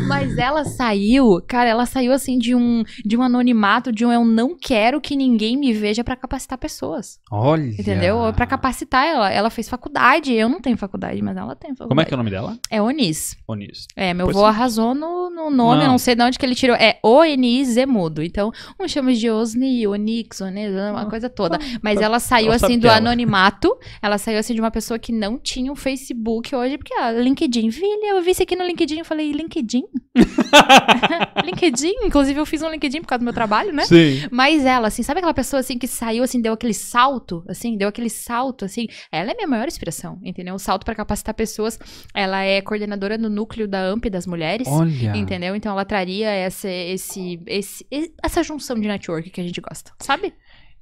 Mas ela saiu, cara, ela saiu assim de um, de um anonimato, de um eu não quero que ninguém me veja pra capacitar pessoas. Olha. Entendeu? Pra capacitar ela. Ela fez faculdade. Eu não tenho faculdade, mas ela tem faculdade. Como é que é o nome dela? É Onis. Onis. É, meu avô sim. arrasou no, no nome, Não. eu não sei de onde que ele tirou. É O-N-I-Z mudo. Então, um chama de Osni, Onix, Onis, uma coisa toda. Mas ela saiu ela sabe assim do anonimato. Ela saiu assim de uma pessoa que não tinha um Facebook hoje, porque, ah, LinkedIn. Filha, eu vi isso aqui no LinkedIn. Eu falei, LinkedIn? LinkedIn? Inclusive, eu fiz um LinkedIn por causa do meu trabalho, né? Sim. Mas ela, assim, sabe aquela pessoa assim que saiu, assim, deu aquele salto, assim, deu aquele salto, assim. Ela é minha maior inspiração, entendeu? O salto pra capacitar pessoas. Ela é coordenadora no núcleo da AMP das mulheres. Olha. Entendeu? Então ela traria essa, esse, esse, essa junção de network que a gente gosta, sabe?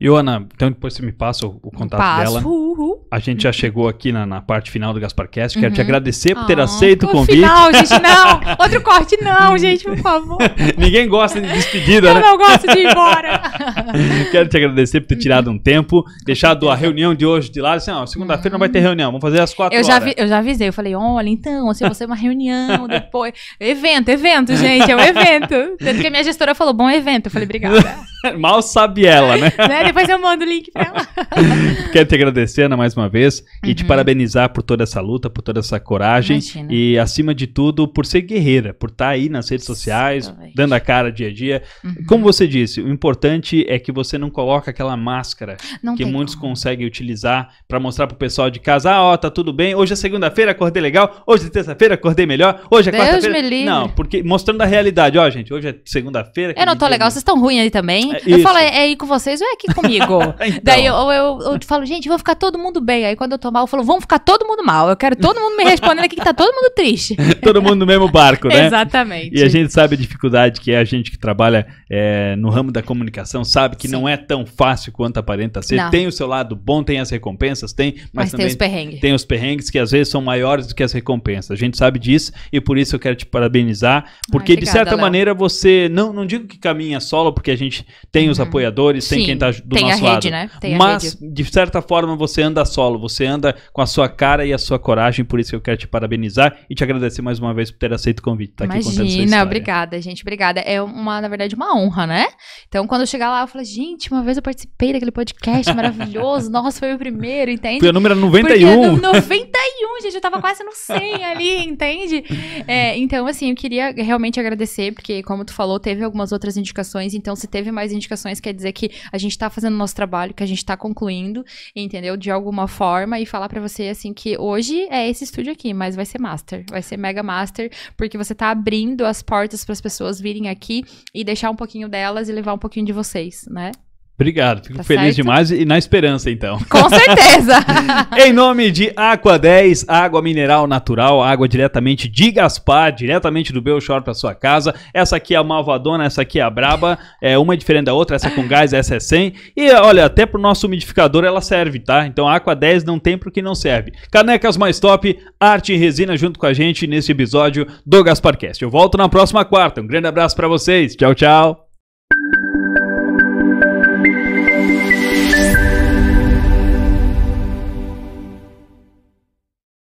E, Ana, então depois você me passa o, o contato Passo, dela. uhul. A gente já chegou aqui na, na parte final do Gasparcast. Quero te Uhum. agradecer por ter Ah, aceito o convite. Final, gente, não! Outro corte, não, gente, por favor. Ninguém gosta de despedida, Eu né? não gosto de ir embora. Quero te agradecer por ter tirado um tempo, deixado a reunião de hoje de lado. Assim, ó, segunda-feira não vai ter reunião, vamos fazer às quatro Eu já, horas. vi- eu já avisei, eu falei, olha, então, se você é uma reunião depois. Evento, evento, gente, é um evento. Tanto que a minha gestora falou, bom evento. Eu falei, obrigada. Mal sabe ela, né? Né? Depois eu mando o link pra ela. Quero te agradecer, Ana, mais uma vez e te Uhum. parabenizar por toda essa luta, por toda essa coragem Imagina. e, acima de tudo, por ser guerreira, por estar aí nas redes sociais, Exatamente. dando a cara dia a dia. Uhum. Como você disse, o importante é que você não coloca aquela máscara Não que muitos como. conseguem utilizar pra mostrar pro pessoal de casa, ah, ó, tá tudo bem, hoje é segunda-feira, acordei legal, hoje é terça-feira, acordei melhor, hoje é quarta-feira. Não, porque mostrando a realidade, ó, gente, hoje é segunda-feira. Eu não tô legal, vocês estão ruins aí também. É eu isso. falo, é, é aí com vocês ou é aqui comigo? Então. Daí eu, eu, eu falo, gente, vou ficar todo mundo bem. Aí quando eu tô mal, eu falo, vamos ficar todo mundo mal. Eu quero todo mundo me respondendo aqui que tá todo mundo triste. Todo mundo no mesmo barco, né? Exatamente. E a gente sabe a dificuldade que é a gente que trabalha é, no ramo da comunicação, sabe que Sim. não é tão fácil quanto aparenta ser. Não. Tem o seu lado bom, tem as recompensas, tem, mas, Mas tem também os perrengues. tem os perrengues que às vezes são maiores do que as recompensas. A gente sabe disso e por isso eu quero te parabenizar, porque de obrigada, certa Léo. maneira você não não digo que caminha solo, porque a gente tem os Uhum. apoiadores, tem Sim, quem tá do tem a nosso rede, lado. né? Tem a Mas, rede. de certa forma, você anda solo, você anda com a sua cara e a sua coragem, por isso que eu quero te parabenizar e te agradecer mais uma vez por ter aceito o convite. Tá Imagina, obrigada, gente, obrigada. É uma, na verdade, uma honra, né? Então, quando eu chegar lá, eu falo, gente, uma vez eu participei daquele podcast maravilhoso, nossa, foi o primeiro, entende? Foi a número Porque 91. no 91, gente, eu tava quase no 100 ali, entende? É, então, assim, eu queria realmente agradecer, porque, como tu falou, teve algumas outras indicações. Então, se teve mais indicações, quer dizer que a gente tá fazendo o nosso trabalho, que a gente tá concluindo, entendeu? De alguma forma. E falar pra você, assim, que hoje é esse estúdio aqui, mas vai ser master. Vai ser mega master, porque você tá abrindo as portas para as pessoas virem aqui e deixar um pouquinho delas e levar um pouquinho de vocês, né? Obrigado, fico Tá feliz certo? demais e na esperança, então. Com certeza! em nome de Aqua 10, água mineral natural, água diretamente de Gaspar, diretamente do Belchor para sua casa. Essa aqui é a malvadona, essa aqui é a braba, é uma diferente da outra, essa é com gás, essa é sem. E olha, até pro nosso umidificador ela serve, tá? Então a Aqua 10 não tem pro que não serve. Canecas mais top, arte e resina junto com a gente nesse episódio do Gasparcast. Eu volto na próxima quarta. Um grande abraço para vocês. Tchau, tchau.